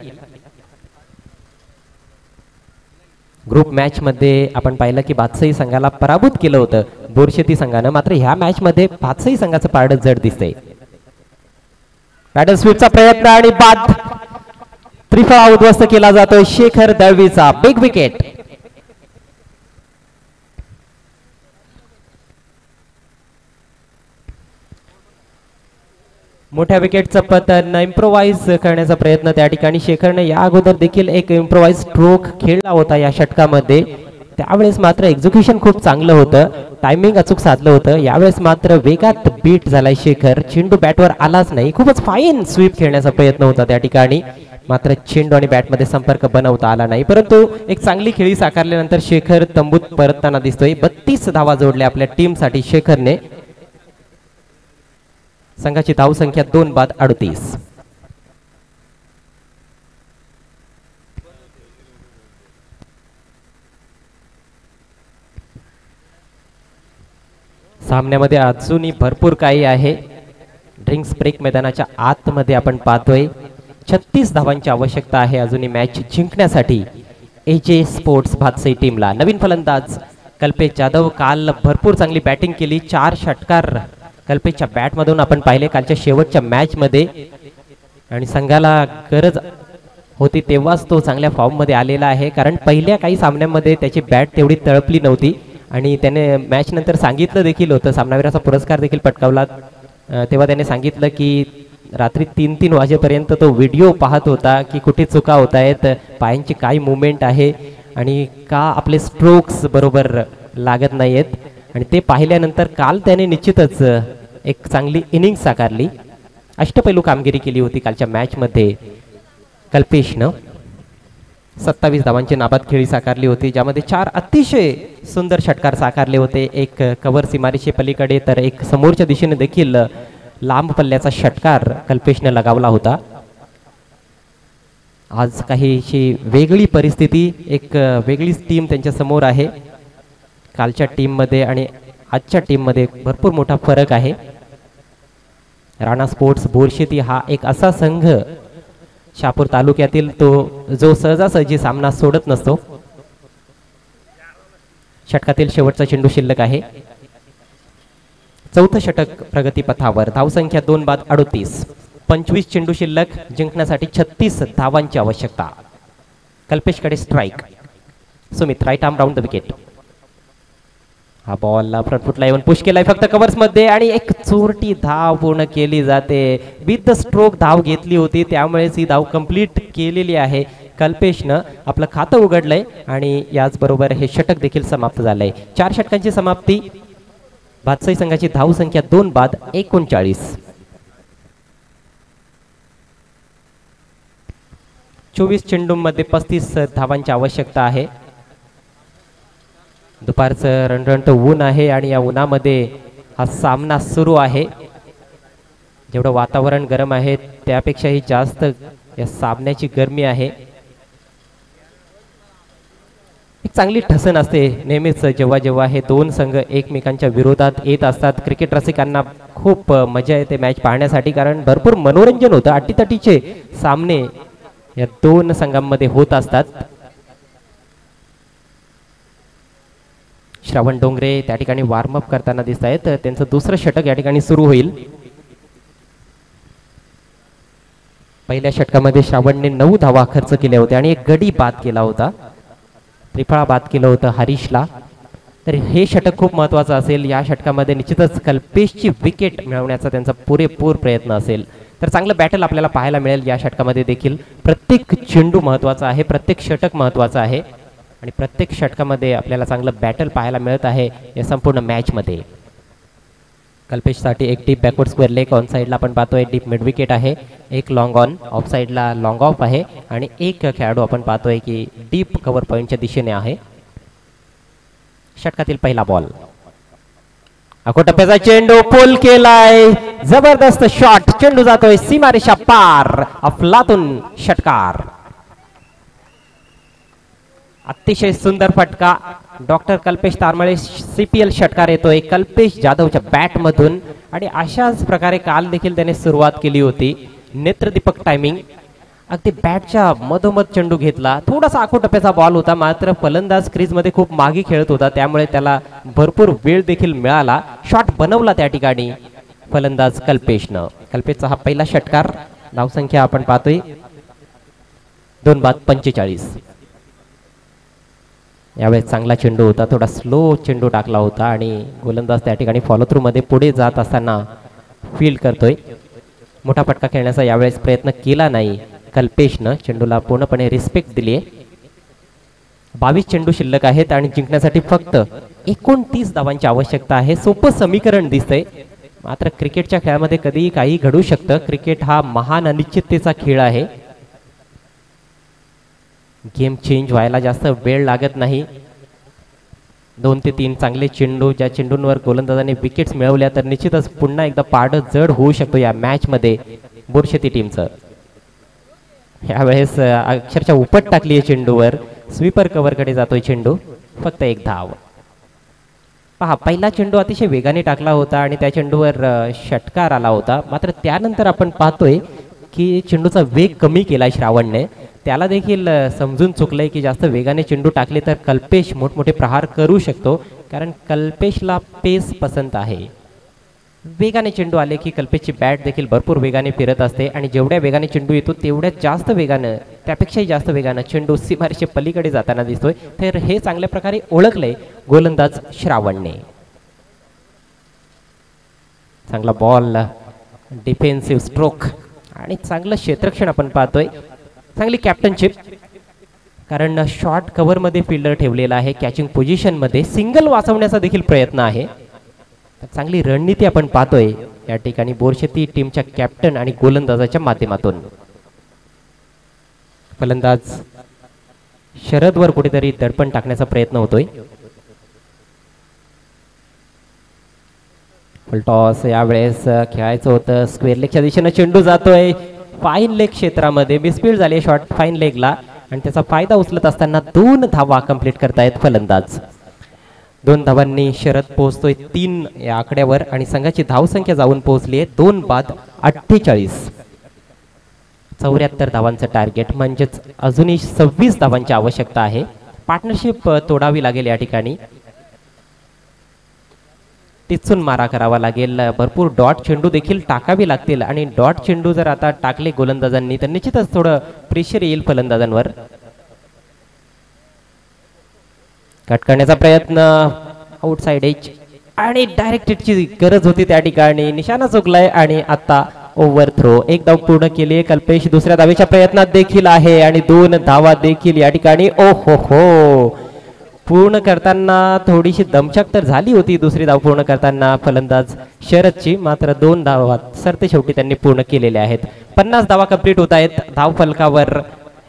ग्रुप मॅच मध्ये आपण पाहिलं की भातसई संघाला पराभूत केलं होतं. बोरशेती संघानं मात्र ह्या मॅच मध्ये भातसई संघाचं पारड जड दिसतंय. पॅडल स्वीपचा प्रयत्न आणि बाद. त्रिफळा उद्ध्वस्त केला जातोय. शेखर दळवीचा बिग विकेट मोठ्या विकेटचं पतन इम्प्रोवाइज करण्याचा प्रयत्न त्या ठिकाणी. शेखरने या अगोदर देखील एक इम्प्रोवाइज स्ट्रोक खेळला होता या षटकामध्ये. त्यावेळेस मात्र एक्झिक्युशन खूप चांगलं होतं. टायमिंग अचूक साधलं होतं. यावेळेस मात्र वेगात बीट झालाय शेखर. चेंडू बॅटवर आलाच नाही. खूपच फाईन स्वीप खेळण्याचा प्रयत्न होता त्या ठिकाणी. मात्र चेंडू आणि बॅटमध्ये संपर्क बनवता आला नाही. परंतु एक चांगली खेळी साकारल्यानंतर शेखर तंबूत परतताना दिसतोय. बत्तीस धावा जोडल्या आपल्या टीमसाठी शेखरने. संघाची धाव संख्या दोन बाद अडतीस. सामन्यामध्ये अजूनही भरपूर काही आहे. ड्रिंक्स ब्रेक मैदानाच्या आतमध्ये आपण पाहतोय. छत्तीस धावांची आवश्यकता आहे. अजूनही मॅच जिंकण्यासाठी एजे स्पोर्ट्स भातसई टीमला नवीन फलंदाज कल्पेश जाधव काल भरपूर चांगली बॅटिंग केली. चार षटकार कल्पेशच्या बॅटमधून आपण पाहिले कालच्या शेवटच्या मॅचमध्ये. आणि संघाला गरज होती तेव्हाच तो चांगल्या फॉर्ममध्ये आलेला आहे. कारण पहिल्या काही सामन्यांमध्ये त्याची बॅट तेवढी तळपली नव्हती. आणि त्याने मॅचनंतर सांगितलं देखील होतं. सामनावीराचा पुरस्कार देखील पटकावला. तेव्हा त्याने सांगितलं की रात्री तीन तीन वाजेपर्यंत तो व्हिडिओ पाहत होता की कुठे चुका होत आहेत पायांची काय मुवमेंट आहे आणि का आपले स्ट्रोक्स बरोबर लागत नाही आहेत आणि ते पाहिल्यानंतर काल त्याने निश्चितच एक चांगली इनिंग साकारली. अष्टपैलू कामगिरी केली होती कालच्या मॅचमध्ये. कल्पेशनं सत्तावीस धावांची नाबाद खेळी साकारली होती ज्यामध्ये चार अतिशय सुंदर षटकार साकारले होते. एक कव्हर सीमारीचे पलीकडे तर एक समोरच्या दिशेने देखील लांब पल्ल्याचा षटकार कल्पेशने लगावला होता. आज काहीशी वेगळी परिस्थिती एक वेगळीच टीम त्यांच्यासमोर आहे. कालच्या टीममध्ये आणि आजच्या टीममध्ये भरपूर मोठा फरक आहे. राणा स्पोर्ट्स बोरशेती हा एक असा संघ शापूर तालुक्यातील तो जो सहजासहजी सामना सोडत नसतो. षटकातील शेवटचा चेंडू शिल्लक आहे. चौथं षटक प्रगतीपथावर धावसंख्या दोन बाद अडोतीस. पंचवीस चेंडू शिल्लक जिंकण्यासाठी छत्तीस धावांची आवश्यकता. कल्पेशकडे strike Sumit right arm round the wicket हा बॉलला फ्रंटफुटला येऊन पुश केलाय. फक्त कवर्समध्ये आणि एक चोरटी धाव पूर्ण केली जाते. विथ द स्ट्रोक धाव घेतली होती. त्यामुळेच ही धाव कंप्लीट केलेली आहे. कल्पेशनं आपलं खातं उघडलंय आणि याचबरोबर हे षटक देखील समाप्त झालंय. चार षटकांची समाप्ती. बादशाही संघाची धाव संख्या दोन बाद एकोणचाळीस. चोवीस चेंडूंमध्ये पस्तीस धावांची आवश्यकता आहे. दुपारचं रणरणट ऊन आहे आणि या उन्हामध्ये हा सामना सुरू आहे. जेवढं वातावरण गरम आहे त्यापेक्षाही जास्त या सामन्याची गरमी आहे. एक चांगली ठसन असते नेहमीच जेव्हा जेव्हा हे दोन संघ एकमेकांच्या विरोधात येत असतात. क्रिकेट रसिकांना खूप मजा येते मॅच पाहण्यासाठी कारण भरपूर मनोरंजन होतं. अटीतटीचे सामने या दोन संघांमध्ये होत असतात. श्रावण डोंगरे त्या ठिकाणी वॉर्मअप करताना दिसत आहेत. त्यांचं दुसरं षटक या ठिकाणी सुरू होईल. पहिल्या षटकामध्ये श्रावणने नऊ धावा खर्च केल्या होत्या आणि एक गडी बाद केला होता. त्रिफळा बाद केलं होतं हरीशला. तर हे षटक खूप महत्वाचं असेल. या षटकामध्ये निश्चितच कल्पेशची विकेट मिळवण्याचा त्यांचा पुरेपूर प्रयत्न असेल. तर चांगलं बॅटल आपल्याला पाहायला मिळेल या षटकामध्ये देखील. प्रत्येक चेंडू महत्त्वाचा आहे प्रत्येक षटक महत्वाचं आहे. आणि प्रत्येक षटकामध्ये आपल्याला चांगलं बॅटल पाहायला मिळत आहे या संपूर्ण मॅचमध्ये कल्पेशसाठी एक deep backward square leg on साईडला आपण पाहतोय. डीप मिड विकेट आहे. एक लॉंग ऑन ऑफ साईडला लॉंग ऑफ आहे. आणि एक खेळाडू आपण पाहतोय की डीप कव्हर पॉईंटच्या दिशेने आहे. षटकातील पहिला बॉल अकोटप्प्याचा चेंडू पोल केलाय. जबरदस्त शॉट चेंडू जातोय सीमारेषा पार. अफलातून षटकार. अतिशय सुंदर फटका. डॉक्टर कल्पेश तारमळे सीपीएल षटकार येतोय. कल्पेश जाधवच्या बॅट मधून आणि अशाच प्रकारे काल देखील त्याने सुरुवात केली होती. नेत्रदीपक टायमिंग अगदी बॅटच्या मधोमध चेंडू घेतला. थोडासा आखोटप्प्याचा बॉल होता मात्र फलंदाज क्रीजमध्ये खूप मागे खेळत होता. त्यामुळे त्याला भरपूर वेळ देखील मिळाला. शॉट बनवला त्या ठिकाणी फलंदाज कल्पेशनं. कल्पेशचा हा पहिला षटकार. धावसंख्या आपण पाहतोय. दोन बाद पंचेचाळीस. यावेळेस चांगला चेंडू होता थोडा स्लो चेंडू टाकला होता आणि गोलंदाज त्या ठिकाणी फॉलो थ्रूमध्ये पुढे जात असताना फील्ड करतोय. मोठा फटका खेळण्याचा यावेळेस प्रयत्न केला नाही कल्पेशनं चेंडूला पूर्णपणे रिस्पेक्ट दिली बावीस चेंडू शिल्लक आहेत आणि जिंकण्यासाठी फक्त एकोणतीस धावांची आवश्यकता आहे. सोपं समीकरण दिसतंय. मात्र क्रिकेटच्या खेळामध्ये कधीही काही घडू शकतं. क्रिकेट हा महान अनिश्चिततेचा खेळ आहे. गेम चेंज व्हायला जास्त वेळ लागत नाही. दोन ते तीन चांगले चेंडू ज्या चेंडूंवर गोलंदाजाने विकेट्स मिळवल्या तर निश्चितच पुन्हा एकदा पाड जड होऊ शकतो या मॅचमध्ये बोरशेती टीमचं यावेळेस अक्षरशः उपट टाकली आहे चेंडूवर. स्वीपर कव्हरकडे जातोय चेंडू. फक्त एक धाव. पहा पहिला चेंडू अतिशय वेगाने टाकला होता आणि त्या चेंडूवर षटकार आला होता. मात्र त्यानंतर आपण पाहतोय की चेंडूचा वेग कमी केला श्रावणने. त्याला देखील समजून समजून चुकलंय की जास्त वेगाने चेंडू टाकले तर कल्पेश मोठमोठे प्रहार करू शकतो कारण कल्पेशला पेस पसंत आहे. वेगाने चेंडू आले की कल्पेशची बॅट देखील भरपूर वेगाने फिरत असते आणि जेवढ्या वेगाने चेंडू येतो तेवढ्या जास्त वेगानं त्यापेक्षाही जास्त वेगानं चेंडू सीमारेषे पलीकडे जाताना दिसतोय. तर हे चांगल्या प्रकारे ओळखले गोलंदाज श्रावणने. चांगला बॉल डिफेन्सिव्ह स्ट्रोक आणि चांगलं क्षेत्रक्षण आपण पाहतोय. चांगली कॅप्टनशिप कारण शॉर्ट कव्हरमध्ये फिल्डर ठेवलेला आहे. कॅचिंग पोझिशनमध्ये सिंगल वाचवण्याचा देखील प्रयत्न आहे. चांगली रणनीती आपण पाहतोय या ठिकाणी बोरशेती टीमच्या कॅप्टन आणि गोलंदाजाच्या माध्यमातून. फलंदाज शरदवर कुठेतरी दडपण टाकण्याचा प्रयत्न होतोय. फुलटॉस यावेळेस खेळायचं होतं. स्क्वेअर लेगच्या दिशेनं चेंडू जातोय. फाईन लेग क्षेत्रामध्ये मिसफील्ड झाली शॉर्ट फाईन लेगला आणि त्याचा फायदा उचलत असताना दोन धावा कंप्लीट करतायत फलंदाज. दोन धावांनी शरद पोहोचतोय तीन या आकड्यावर आणि संघाची धावसंख्या जाऊन पोहोचली आहे. दोन बाद अठ्ठेचाळीस. चौऱ्याहत्तर धावांचं टार्गेट म्हणजेच अजूनही सव्वीस धावांची आवश्यकता आहे. पार्टनरशिप तोडावी लागेल या ठिकाणी. टिचून मारा करावा लागेल. भरपूर डॉट चेंडू देखील टाकावे लागतील. आणि डॉट चेंडू जर आता टाकले गोलंदाजांनी तर निश्चितच थोडं प्रेशर येईल फलंदाजांवर. कट करण्याचा प्रयत्न. आउटसाइड एज आणि डायरेक्ट हिटची गरज होती त्या ठिकाणी. निशाणा चुकलाय आणि आता ओव्हर थ्रो एक धाव पूर्ण केली. आहे कल्पेश दुसऱ्या धावेच्या प्रयत्नात देखील आहे. आणि दोन धावा देखील या ठिकाणी. ओ हो हो. पूर्ण करताना थोडीशी दमछक तर झाली होती दुसरी धाव पूर्ण करताना फलंदाज शरदची मात्र दोन धावा सरते शेवटी त्यांनी पूर्ण केलेले आहेत. पन्नास धावा कंप्लीट होत आहेत. धाव फलकावर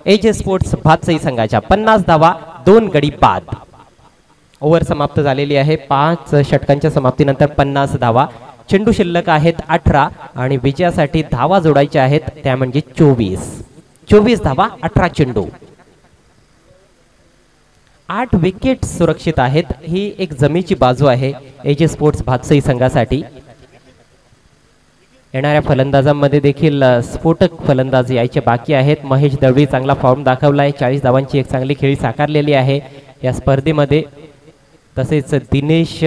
एजे स्पोर्ट्स भातसई संघाच्या पन्नास धावा दोन गडी बाद. ओव्हर समाप्त झालेली आहे. पाच षटकांच्या समाप्तीनंतर पन्नास धावा. चेंडू शिल्लक आहेत अठरा आणि विजयासाठी धावा जोडायच्या आहेत त्या म्हणजे चोवीस. चोवीस धावा अठरा चेंडू. आठ विकेट सुरक्षित आहेत. ही एक जमीची बाजू आहे. एजे स्पोर्ट्स भातसई संघासाठी. येणाऱ्या फलंदाजांमध्ये देखील स्फोटक फलंदाज यायचे बाकी आहेत. महेश दळवी चांगला फॉर्म दाखवला आहे चाळीस धावांची एक चांगली खेळी साकारलेली आहे. या स्पर्धेमध्ये तसेच दिनेश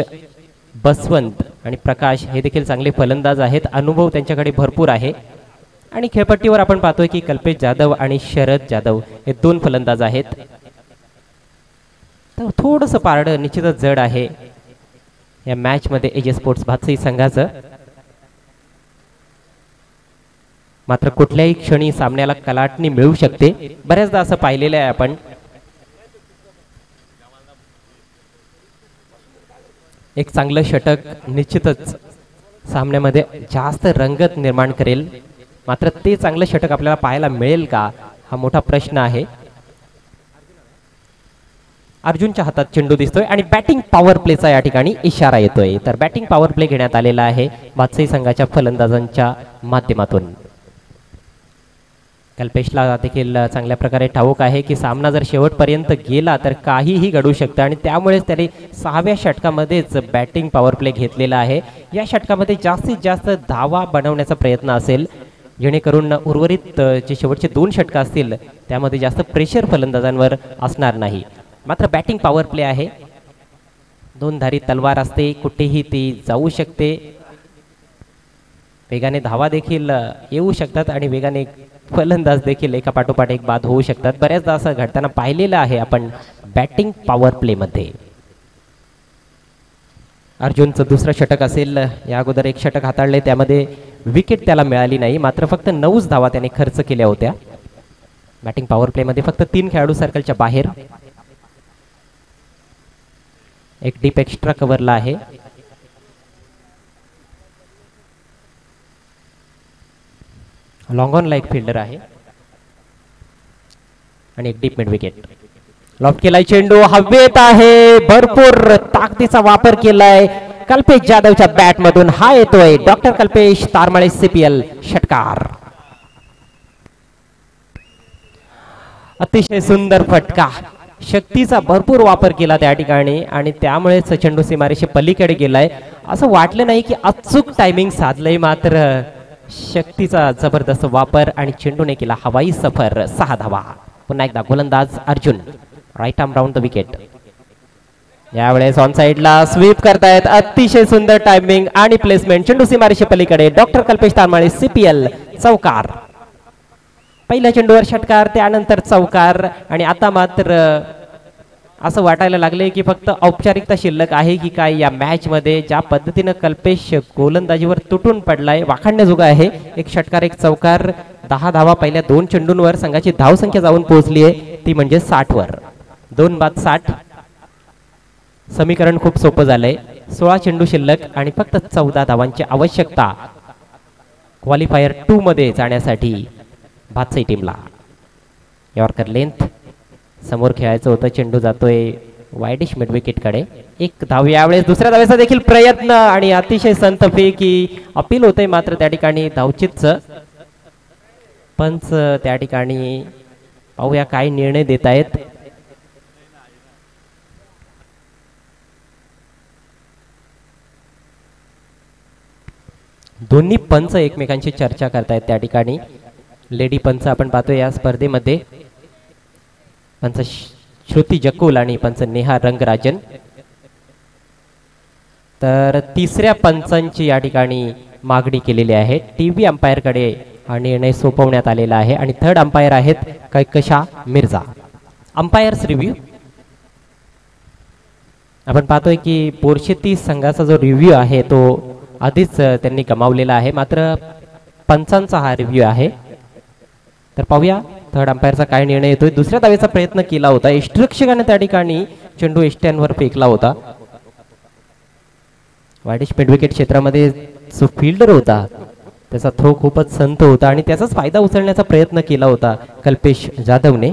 बसवंत आणि प्रकाश हे देखील चांगले फलंदाज आहेत. अनुभव त्यांच्याकडे भरपूर आहे. आणि खेळपट्टीवर आपण पाहतोय की कल्पेश जाधव आणि शरद जाधव हे दोन फलंदाज आहेत. तर थोडंसं पारडं निश्चितच जड आहे. या मॅचमध्ये एजे स्पोर्ट्स भातसई संघाचं. मात्र कुठल्याही क्षणी सामन्याला कलाटणी मिळू शकते. बऱ्याचदा असं पाहिलेलं आहे आपण. एक चांगलं षटक निश्चितच सामन्यामध्ये जास्त रंगत निर्माण करेल. मात्र ते चांगलं षटक आपल्याला पाहायला मिळेल का? हा मोठा प्रश्न आहे. अर्जुनच्या हातात चेंडू दिसतोय आणि बॅटिंग पॉवर प्लेचा या ठिकाणी इशारा येतोय. तर बॅटिंग पॉवर प्ले घेण्यात आलेला आहे वात्सई संघाच्या फलंदाजांच्या माध्यमातून. कल्पेशला देखील चांगल्या प्रकारे ठाऊक आहे की सामना जर शेवटपर्यंत गेला तर काहीही घडू शकतं आणि त्यामुळेच त्याने सहाव्या षटकामध्येच बॅटिंग पॉवर प्ले घेतलेला आहे. या षटकामध्ये जास्तीत जास्त धावा बनवण्याचा प्रयत्न असेल. जेणेकरून उर्वरित जे शेवटचे दोन षटकं असतील त्यामध्ये जास्त प्रेशर फलंदाजांवर असणार नाही. मात्र बॅटिंग पॉवर प्ले आहे. दोन धारी तलवार असते कुठेही ती जाऊ शकते. वेगाने धावा देखील येऊ शकतात आणि वेगाने फलंदाज देखील एका पाठोपाठ एक बाद होऊ शकतात. बऱ्याचदा असं घडताना पाहिलेलं आहे आपण बॅटिंग पॉवर प्लेमध्ये अर्जुनचं दुसरं षटक असेल या अगोदर एक षटक हाताळले त्यामध्ये विकेट त्याला मिळाली नाही मात्र फक्त नऊच धावा त्याने खर्च केल्या होत्या. बॅटिंग पॉवर प्लेमध्ये फक्त तीन खेळाडू सर्कलच्या बाहेर. एक डीप एक्स्ट्रा कव्हरला आहे. लॉंग ऑन लाईक फिल्डर आहे. आणि एक डीप मिड विकेट लॉफ्ट केलाय चेंडू हवेत आहे. भरपूर ताकदीचा वापर केलाय. कल्पेश जाधवच्या बॅट मधून हा येतोय. डॉक्टर कल्पेश तारमाळे सीपीएल षटकार. अतिशय सुंदर फटका. शक्तीचा भरपूर वापर केला त्या ठिकाणी आणि त्यामुळेच चेंडू सीमारेषे पलीकडे गेलाय. असं वाटलं नाही की अचूक टायमिंग साधलंय मात्र शक्तीचा जबरदस्त वापर आणि चेंडूने केला हवाई सफर सहा धावा. पुन्हा एकदा गोलंदाज Arjun right arm round the wicket यावेळेस ऑन साइडला स्वीप करतायत अतिशय सुंदर टायमिंग आणि प्लेसमेंट चेंडू सीमारेषे पलीकडे. डॉक्टर कल्पेश तारमाळे सीपीएल चौकार. पहिल्या चेंडूवर षटकार त्यानंतर चौकार. आणि आता मात्र असं वाटायला लागले की फक्त औपचारिकता शिल्लक आहे की काय या मॅच मध्ये ज्या पद्धतीनं कल्पेश गोलंदाजीवर तुटून पडलाय वाखाणण्याजोगा आहे. एक षटकार एक चौकार. दहा धावा पहिल्या दोन चेंडूंवर संघाची धावसंख्या जाऊन पोहोचली आहे. ती म्हणजे साठ वर दोन बाद साठ. समीकरण खूप सोपं झालंय. सोळा चेंडू शिल्लक आणि फक्त चौदा धावांची आवश्यकता. क्वालिफायर टू मध्ये जाण्यासाठी. भातसाई टीमला यॉर्कर लेंथ समोर खेळायचं होतं चेंडू जातोय वायडिश मिड विकेटकडे एक धाव यावेळेस दुसऱ्या धावेचा देखील प्रयत्न आणि अतिशय संत की अपील होतंय मात्र त्या ठिकाणी धावचितच. पंच त्या ठिकाणी पाहूया काय निर्णय देत आहेत. दोन्ही पंच एकमेकांशी चर्चा करतायत त्या ठिकाणी. लेडी पंच आपण पाहतो या स्पर्धेमध्ये. पंच श्रुती जकुल आणि पंच नेहा रंगराजन. तर तिसऱ्या पंचांची या ठिकाणी मागणी केलेली आहे. टी व्ही अंपायरकडे हा निर्णय सोपवण्यात आलेला आहे आणि थर्ड अंपायर आहेत कैकशा मिर्झा. अंपायर्स रिव्ह्यू आपण पाहतोय की पोरशेती संघाचा जो रिव्ह्यू आहे तो आधीच त्यांनी गमावलेला आहे. मात्र पंचांचा हा रिव्ह्यू आहे. तर पाहूया. थर्ड अंपायरचा काय निर्णय येतोय? दुसऱ्या दावेचा प्रयत्न केला होता. इष्टरक्षकाने त्या ठिकाणी चेंडू एष्ट्यांवर फेकला होता. वायडिश मिडविकेट क्षेत्रामध्ये जो फिल्डर होता त्याचा थ्रो खूपच संत होता आणि त्याचाच फायदा उचलण्याचा प्रयत्न केला होता कल्पेश जाधवने.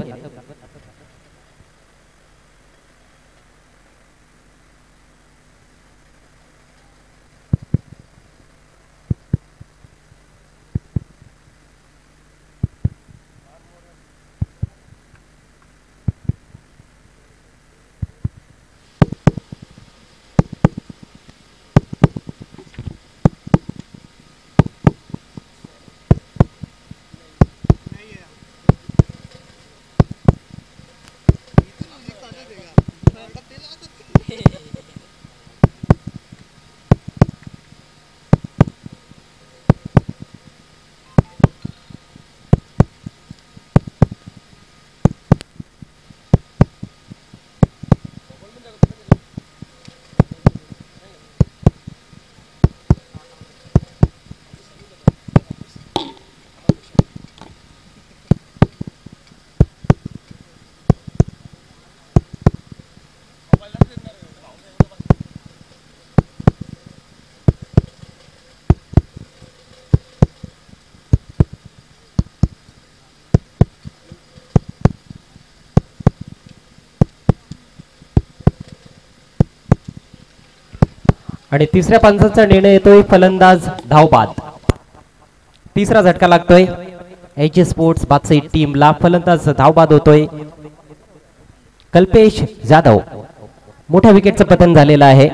आणि तिसऱ्या पंचांचा निर्णय येतोय फलंदाज धावबाद तिसरा झटका लागतोय. एच स्पोर्ट्स बादशाही टीमला फलंदाज धावबाद होतोय. कल्पेश जाधव. मोठ्या विकेटचं पतन झालेलं आहे.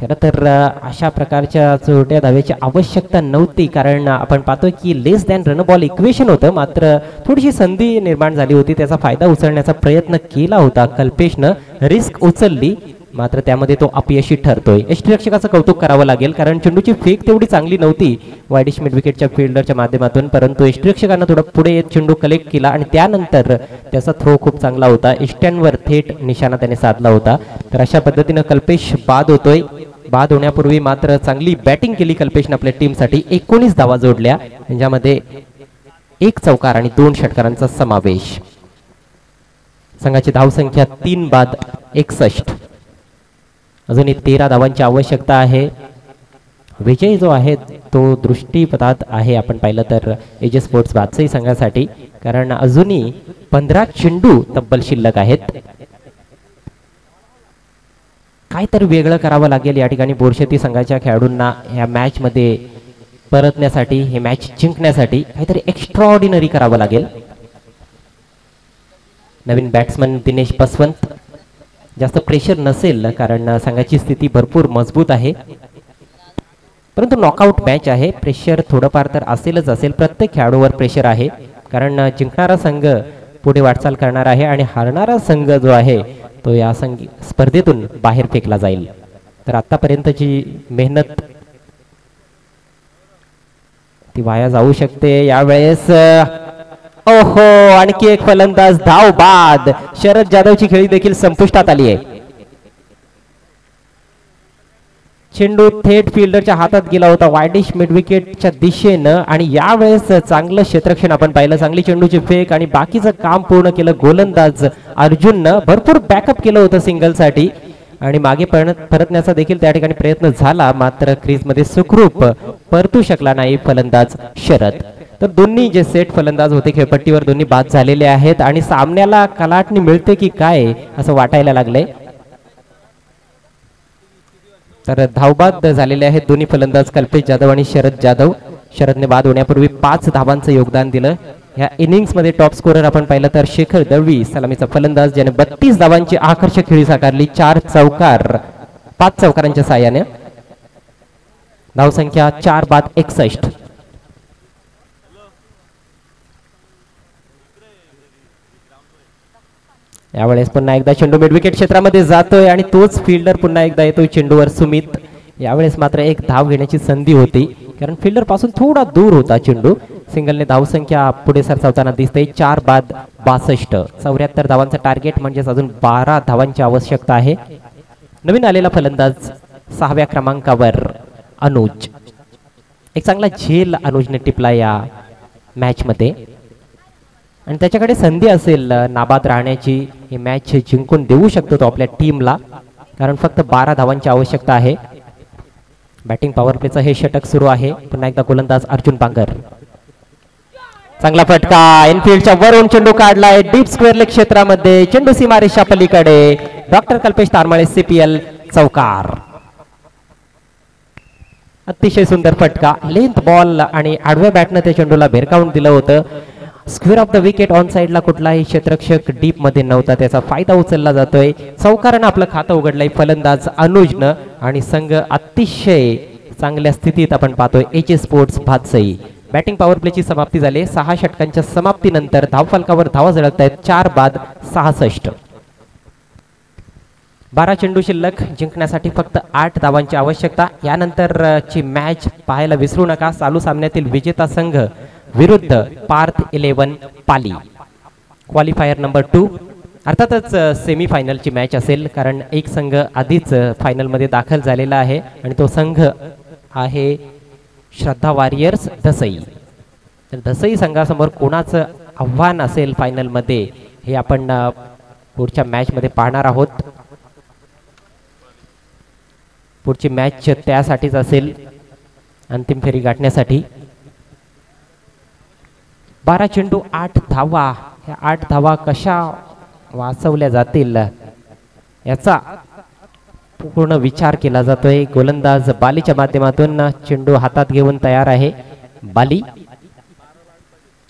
खरं तर अशा प्रकारच्या चोरट्या धाव्याची आवश्यकता नव्हती. कारण आपण पाहतोय की less than run ball equation होतं. मात्र थोडीशी संधी निर्माण झाली होती. त्याचा फायदा उचलण्याचा प्रयत्न केला होता कल्पेशनं. रिस्क उचलली. मात्र त्यामध्ये तो अपयशी ठरतोय. यष्टीरक्षकाचं कौतुक करावं लागेल कारण चेंडूची फेक तेवढी चांगली नव्हती. वायडिश मिड विकेटच्या फिल्डरच्या माध्यमातून परंतु यष्टीरक्षकानं थोडं पुढे येत चेंडू कलेक्ट केला आणि त्यानंतर त्याचा थ्रो खूप चांगला होता. इष्ट्यांवर थेट निशाणा त्याने साधला होता. तर अशा पद्धतीनं कल्पेश बाद होतोय. बाद होण्यापूर्वी मात्र चांगली बॅटिंग केली कल्पेशनं आपल्या टीमसाठी एकोणीस धावा जोडल्या. ज्यामध्ये एक चौकार आणि दोन षटकारांचा समावेश. संघाची धावसंख्या तीन बाद एकसष्ट. अजूनही तेरा धावांची आवश्यकता आहे. विजय जो आहे तो दृष्टीपथात आहे. आपण पाहिलं तर एजे स्पोर्ट्स बादशाही संघासाठी. कारण अजूनही पंधरा चेंडू तब्बल शिल्लक आहेत. काहीतरी वेगळं करावं लागेल या ठिकाणी बोरशेती संघाच्या खेळाडूंना ह्या मॅच मध्ये परतण्यासाठी हे मॅच जिंकण्यासाठी काहीतरी एक्स्ट्रा ऑर्डिनरी करावं लागेल. नवीन बॅट्समन दिनेश बसवंत जास्त प्रेशर नसेल कारण संघाची स्थिती भरपूर मजबूत आहे. परंतु नॉकआउट मॅच आहे. प्रेशर थोडंफार तर असेलच असेल. प्रत्येक खेळाडूवर प्रेशर आहे. कारण जिंकणारा संघ पुढे वाटचाल करणार आहे आणि हारणारा संघ जो आहे तो या संघ स्पर्धेतून बाहेर फेकला जाईल. तर आतापर्यंतची मेहनत ती वाया जाऊ शकते. यावेळेस ओहो आणखी एक फलंदाज धाव बाद शरद जाधवची खेळी देखील संपुष्टात आली आहे. चेंडू थेट फिल्डरच्या हातात गेला होता. वायडिश मिडविकेटच्या दिशेनं आणि यावेळेस चांगलं क्षेत्रक्षण आपण पाहिलं. चांगली चेंडूची फेक आणि बाकीचं काम पूर्ण केलं गोलंदाज अर्जुननं. भरपूर बॅकअप केलं होतं सिंगलसाठी आणि मागे परत परतण्याचा देखील त्या ठिकाणी प्रयत्न झाला. मात्र क्रीजमध्ये सुखरूप परतू शकला नाही फलंदाज शरद. तर दोन्ही जे सेट फलंदाज होते खेळपट्टीवर दोन्ही बाद झालेले आहेत आणि सामन्याला कलाटणी मिळते की काय असं वाटायला लागलंय? तर धावबाद झालेले आहेत दोन्ही फलंदाज कल्पेश जाधव आणि शरद जाधव. शरदने बाद होण्यापूर्वी पाच धावांचं योगदान दिलं. या इनिंग्समध्ये टॉप स्कोरर आपण पाहिलं तर शेखर दळवी सलामीचा फलंदाज ज्याने बत्तीस धावांची आकर्षक खेळी साकारली चार चौकार पाच चौकारांच्या साह्याने धावसंख्या चार बाद एकसष्ट. यावेळेस पुन्हा एकदा चेंडू मिडविकेट क्षेत्रामध्ये जातोय आणि तोच फिल्डर पुन्हा एकदा येतोय चेंडूवर सुमित. यावेळेस मात्र एक धाव घेण्याची संधी होती कारण फिल्डरपासून थोडा दूर होता चेंडू. सिंगलने धावसंख्या पुढे सरसावताना दिसते चार बाद बासष्ट. चौऱ्याहत्तर धावांचं टार्गेट म्हणजेच अजून बारा धावांची आवश्यकता आहे. नवीन आलेला फलंदाज सहाव्या क्रमांकावर अनुज. एक चांगला झेल अनुजने टिपला या मॅचमध्ये आणि त्याच्याकडे संधी असेल नाबाद राहण्याची ही मॅच जिंकून देऊ शकतो तो आपल्या टीमला कारण फक्त बारा धावांची आवश्यकता आहे. बॅटिंग पॉवर प्लेचं हे षटक सुरू आहे. पुन्हा एकदा गोलंदाज अर्जुन बांगर चांगला फटका. एनफिल्डच्या वरून चेंडू काढलाय. डीप स्क्वेअर लेग क्षेत्रामध्ये. चेंडू सीमारेषा पलीकडे. डॉक्टर कल्पेश तारमाळे सीपीएल चौकार. अतिशय सुंदर फटका. लेंथ बॉल आणि आडव्या बॅटनं त्या चेंडूला भेरकावून दिलं होतं. Square off the wicket on साईडला कुठलाही क्षेत्रक्षक डीपमध्ये नव्हता. त्याचा फायदा उचलला जातोय. चौकारानं आपलं खातं उघडलंय फलंदाज अनुजनं. आणि संघ अतिशय चांगल्या स्थितीत आपण पाहतोय. H A sports Bhatsai. Batting power प्लेची समाप्ती झाली. सहा षटकांच्या समाप्तीनंतर धावफलकावर धावा झळकत आहेत चार बाद सहासष्ट. बारा चेंडू शिल्लक. जिंकण्यासाठी फक्त आठ धावांची आवश्यकता. यानंतर ची मॅच पाहायला विसरू नका. चालू सामन्यातील विजेता संघ विरुद्ध Parth eleven Pali. Qualifier number two अर्थातच सेमी फायनलची मॅच असेल कारण एक संघ आधीच फायनलमध्ये दाखल झालेला आहे आणि तो संघ आहे श्रद्धा वॉरियर्स धसई तर धसई संघासमोर कोणाचं आव्हान असेल फायनलमध्ये हे आपण पुढच्या मॅचमध्ये पाहणार आहोत. पुढची मॅच त्यासाठीच असेल अंतिम फेरी गाठण्यासाठी. बारा चेंडू आठ धावा. ह्या आठ धावा कशा वाचवल्या जातील? याचा पूर्ण विचार केला जातोय. गोलंदाज बालीच्या माध्यमातून चेंडू हातात घेऊन तयार आहे बाली.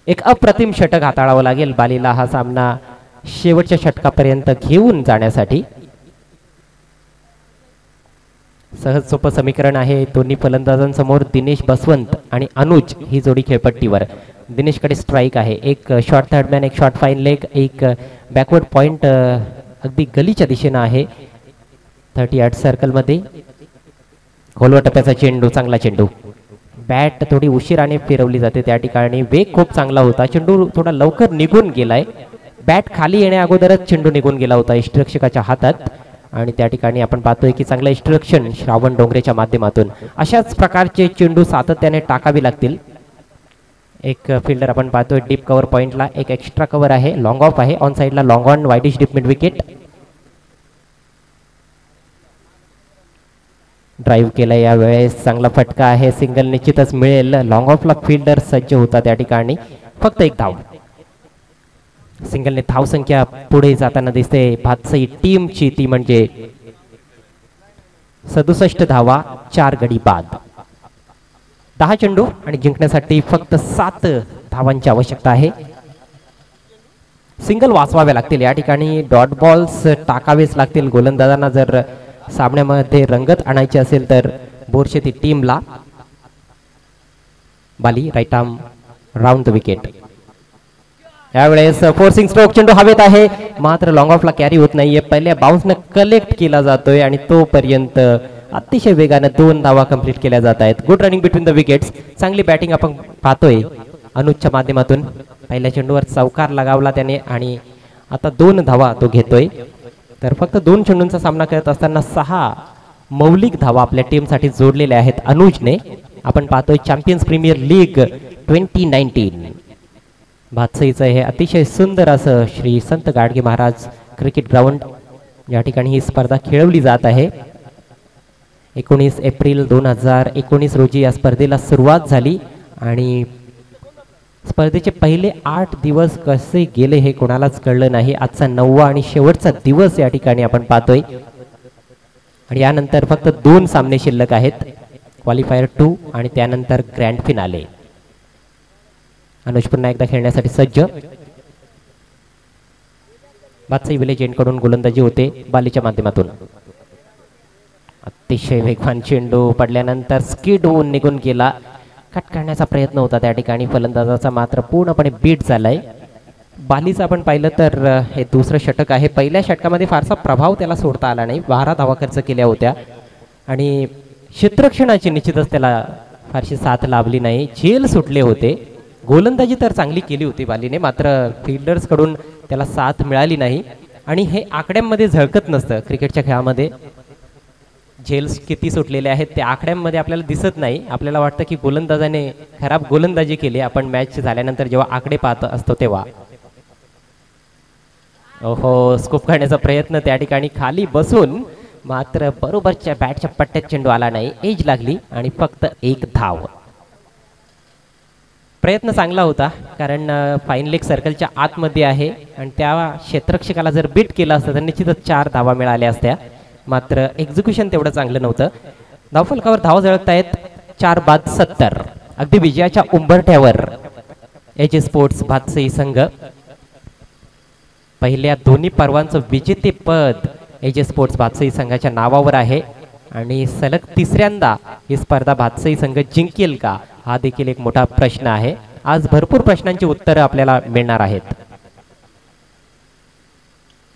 एक अप्रतिम षटक हाताळावं लागेल बालीला हा सामना शेवटच्या षटकापर्यंत घेऊन जाण्यासाठी. सहज सोपं समीकरण आहे. दोन्ही फलंदाजांसमोर दिनेश बसवंत आणि अनुज ही जोडी खेळपट्टीवर. दिनेशकडे स्ट्राईक आहे. एक शॉर्ट थर्डमॅन एक शॉर्ट फाईन लेग एक बॅकवर्ड पॉईंट अगदी गलीच्या दिशेनं आहे. थर्टी आठ सर्कलमध्ये खोलवा टप्प्याचा चेंडू चांगला चेंडू. बॅट थोडी उशिराने फिरवली जाते त्या ठिकाणी. वेग खूप चांगला होता. चेंडू थोडा लवकर निघून गेलाय. बॅट खाली येण्या अगोदरच चेंडू निघून गेला होता इष्टरक्षकाच्या हातात. आणि त्या ठिकाणी आपण पाहतोय की चांगलं इन्स्ट्रक्शन श्रावण डोंगरेच्या माध्यमातून. अशाच प्रकारचे चेंडू सातत्याने टाकावे लागतील. एक फिल्डर आपण पाहतोय डीप कव्हर पॉईंटला एक एक्स्ट्रा कव्हर आहे लॉंग ऑफ आहे. ऑन साईडला long on wideish deep mid wicket drive केला यावेळेस. चांगला फटका आहे. सिंगल निश्चितच मिळेल. लॉंग ऑफला फिल्डर सज्ज होता त्या ठिकाणी. फक्त एक धाव. सिंगलने धाव संख्या पुढे जाताना दिसते. भातसई टीमची ती म्हणजे सदुसष्ट धावा चार गडी बाद. दहा चेंडू आणि जिंकण्यासाठी फक्त सात धावांची आवश्यकता आहे. सिंगल वाचवावे लागतील या ठिकाणी. डॉट बॉल्स टाकावेच लागतील. गोलंदाजांना जर सामन्यामध्ये रंगत आणायची असेल तर बोरशेती टीमला. Bali right arm round the wicket. यावेळेस फोर्सिंग स्ट्रोक चेंडू हवेत आहे. मात्र लॉंग ऑफला कॅरी होत नाहीये. पहिल्या बाउन्सनं कलेक्ट केला जातोय आणि तोपर्यंत अतिशय वेगानं दोन धावा कंप्लीट केल्या जात आहेत. Good running between the wickets चांगली बॅटिंग आपण पाहतोय. अनुजच्या माध्यमातून पहिल्या चेंडूवर चौकार लगावला त्याने आणि आता दोन धावा तो घेतोय. तर फक्त दोन चेंडूंचा सामना करत असताना सहा मौलिक धावा आपल्या टीमसाठी जोडलेल्या आहेत अनुजने. आपण पाहतोय champions premier league twenty nineteen भातसईचं हे अतिशय सुंदर असं श्री संत गाडगे महाराज क्रिकेट ग्राउंड या ठिकाणी ही स्पर्धा खेळवली जात आहे. एकोणीस एप्रिल दोन हजार एकोणीस रोजी या स्पर्धेला सुरुवात झाली आणि स्पर्धेचे पहिले आठ दिवस कसे गेले हे कोणालाच कळलं नाही. आजचा नववा आणि शेवटचा दिवस या ठिकाणी आपण पाहतोय. आणि यानंतर फक्त दोन सामने शिल्लक आहेत. क्वालिफायर टू आणि त्यानंतर ग्रँड फिनाले. अनुज पुन्हा एकदा खेळण्यासाठी सज्ज. बादशाही विलेज एंडकडून गोलंदाजी होते बालीच्या माध्यमातून. अतिशय वेगवान चेंडू पडल्यानंतर स्किड होऊन निघून गेला. कट करण्याचा प्रयत्न होता त्या ठिकाणी. फलंदाजाचा मात्र पूर्णपणे बीट झालाय. बालीचं आपण पाहिलं तर हे दुसरं षटक आहे. पहिल्या षटकामध्ये फारसा प्रभाव त्याला सोडता आला नाही. बारा धावा खर्च केल्या होत्या. आणि क्षेत्रक्षणाची निश्चितच त्याला फारशी साथ लाभली नाही. झेल सुटले होते. गोलंदाजी तर चांगली केली होती बालीने. मात्र फिल्डर्सकडून त्याला साथ मिळाली नाही. आणि हे आकड्यांमध्ये झळकत नसतं क्रिकेटच्या खेळामध्ये. झेल्स किती सुटलेले आहेत ते आकड्यांमध्ये आपल्याला दिसत नाही. आपल्याला वाटतं की गोलंदाजाने खराब गोलंदाजी केली आपण मॅच झाल्यानंतर जेव्हा आकडे पाहत असतो तेव्हा. ओहो स्कूप करण्याचा प्रयत्न त्या ठिकाणी खाली बसून मात्र बरोबरच्या बॅटच्या पट्ट्यात चेंडू आला नाही. एज लागली आणि फक्त एक धाव. प्रयत्न चांगला होता कारण फाईन लेग सर्कलच्या आतमध्ये आहे आणि त्या क्षेत्रक्षकाला जर बीट केलं असतं तर निश्चितच चार धावा मिळाल्या असत्या. मात्र एक्झिक्युशन तेवढं चांगलं नव्हतं. धावफलकावर धावा जळत आहेत चार बाद सत्तर. अगदी विजयाच्या उंबरठ्यावर. एच स्पोर्ट्स भातसई संघ. पहिल्या दोन्ही पर्वांचं विजेतेपद एच स्पोर्ट्स भातसई संघाच्या नावावर आहे. आणि सलग तिसऱ्यांदा ही स्पर्धा भातसई संघ जिंकेल का? हा देखील एक मोठा प्रश्न आहे. आज भरपूर प्रश्नांची उत्तरं आपल्याला मिळणार आहेत.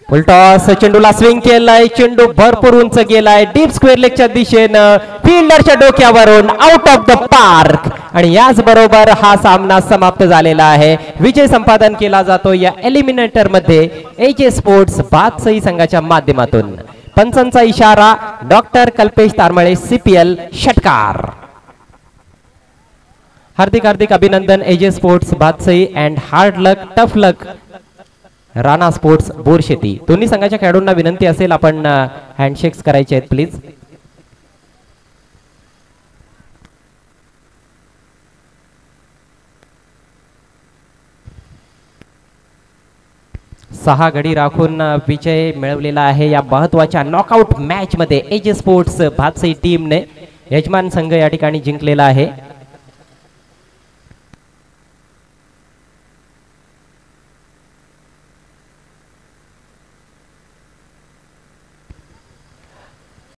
फुलटॉस चेंडूला स्विंग केलाय. चेंडू भरपूर उंच गेलाय. डीप स्क्वेअर लेगच्या दिशेनं फिल्डरच्या डोक्यावरून आउट ऑफ द पार्क आणि याच बरोबर हा सामना समाप्त झालेला आहे. विजय संपादन केला जातो या एलिमिनेटरमध्ये एच स्पोर्ट्स बादसई संघाच्या माध्यमातून. पंचांचा इशारा डॉक्टर कल्पेश तारमळे सीपीएल षटकार. हार्दिक हार्दिक अभिनंदन AJ sports Bhatsai and hard luck tough luck Rana sports Borsheti दोन्ही संघाच्या खेळाडूंना विनंती असेल आपण हँडशेक्स करायचे आहेत प्लीज सहा गडी राखून विजय मिळवलेला आहे. या महत्त्वाच्या नॉकआउट मॅच मध्ये एजे स्पोर्ट्स भातसई टीमने यजमान संघ या ठिकाणी जिंकलेला आहे.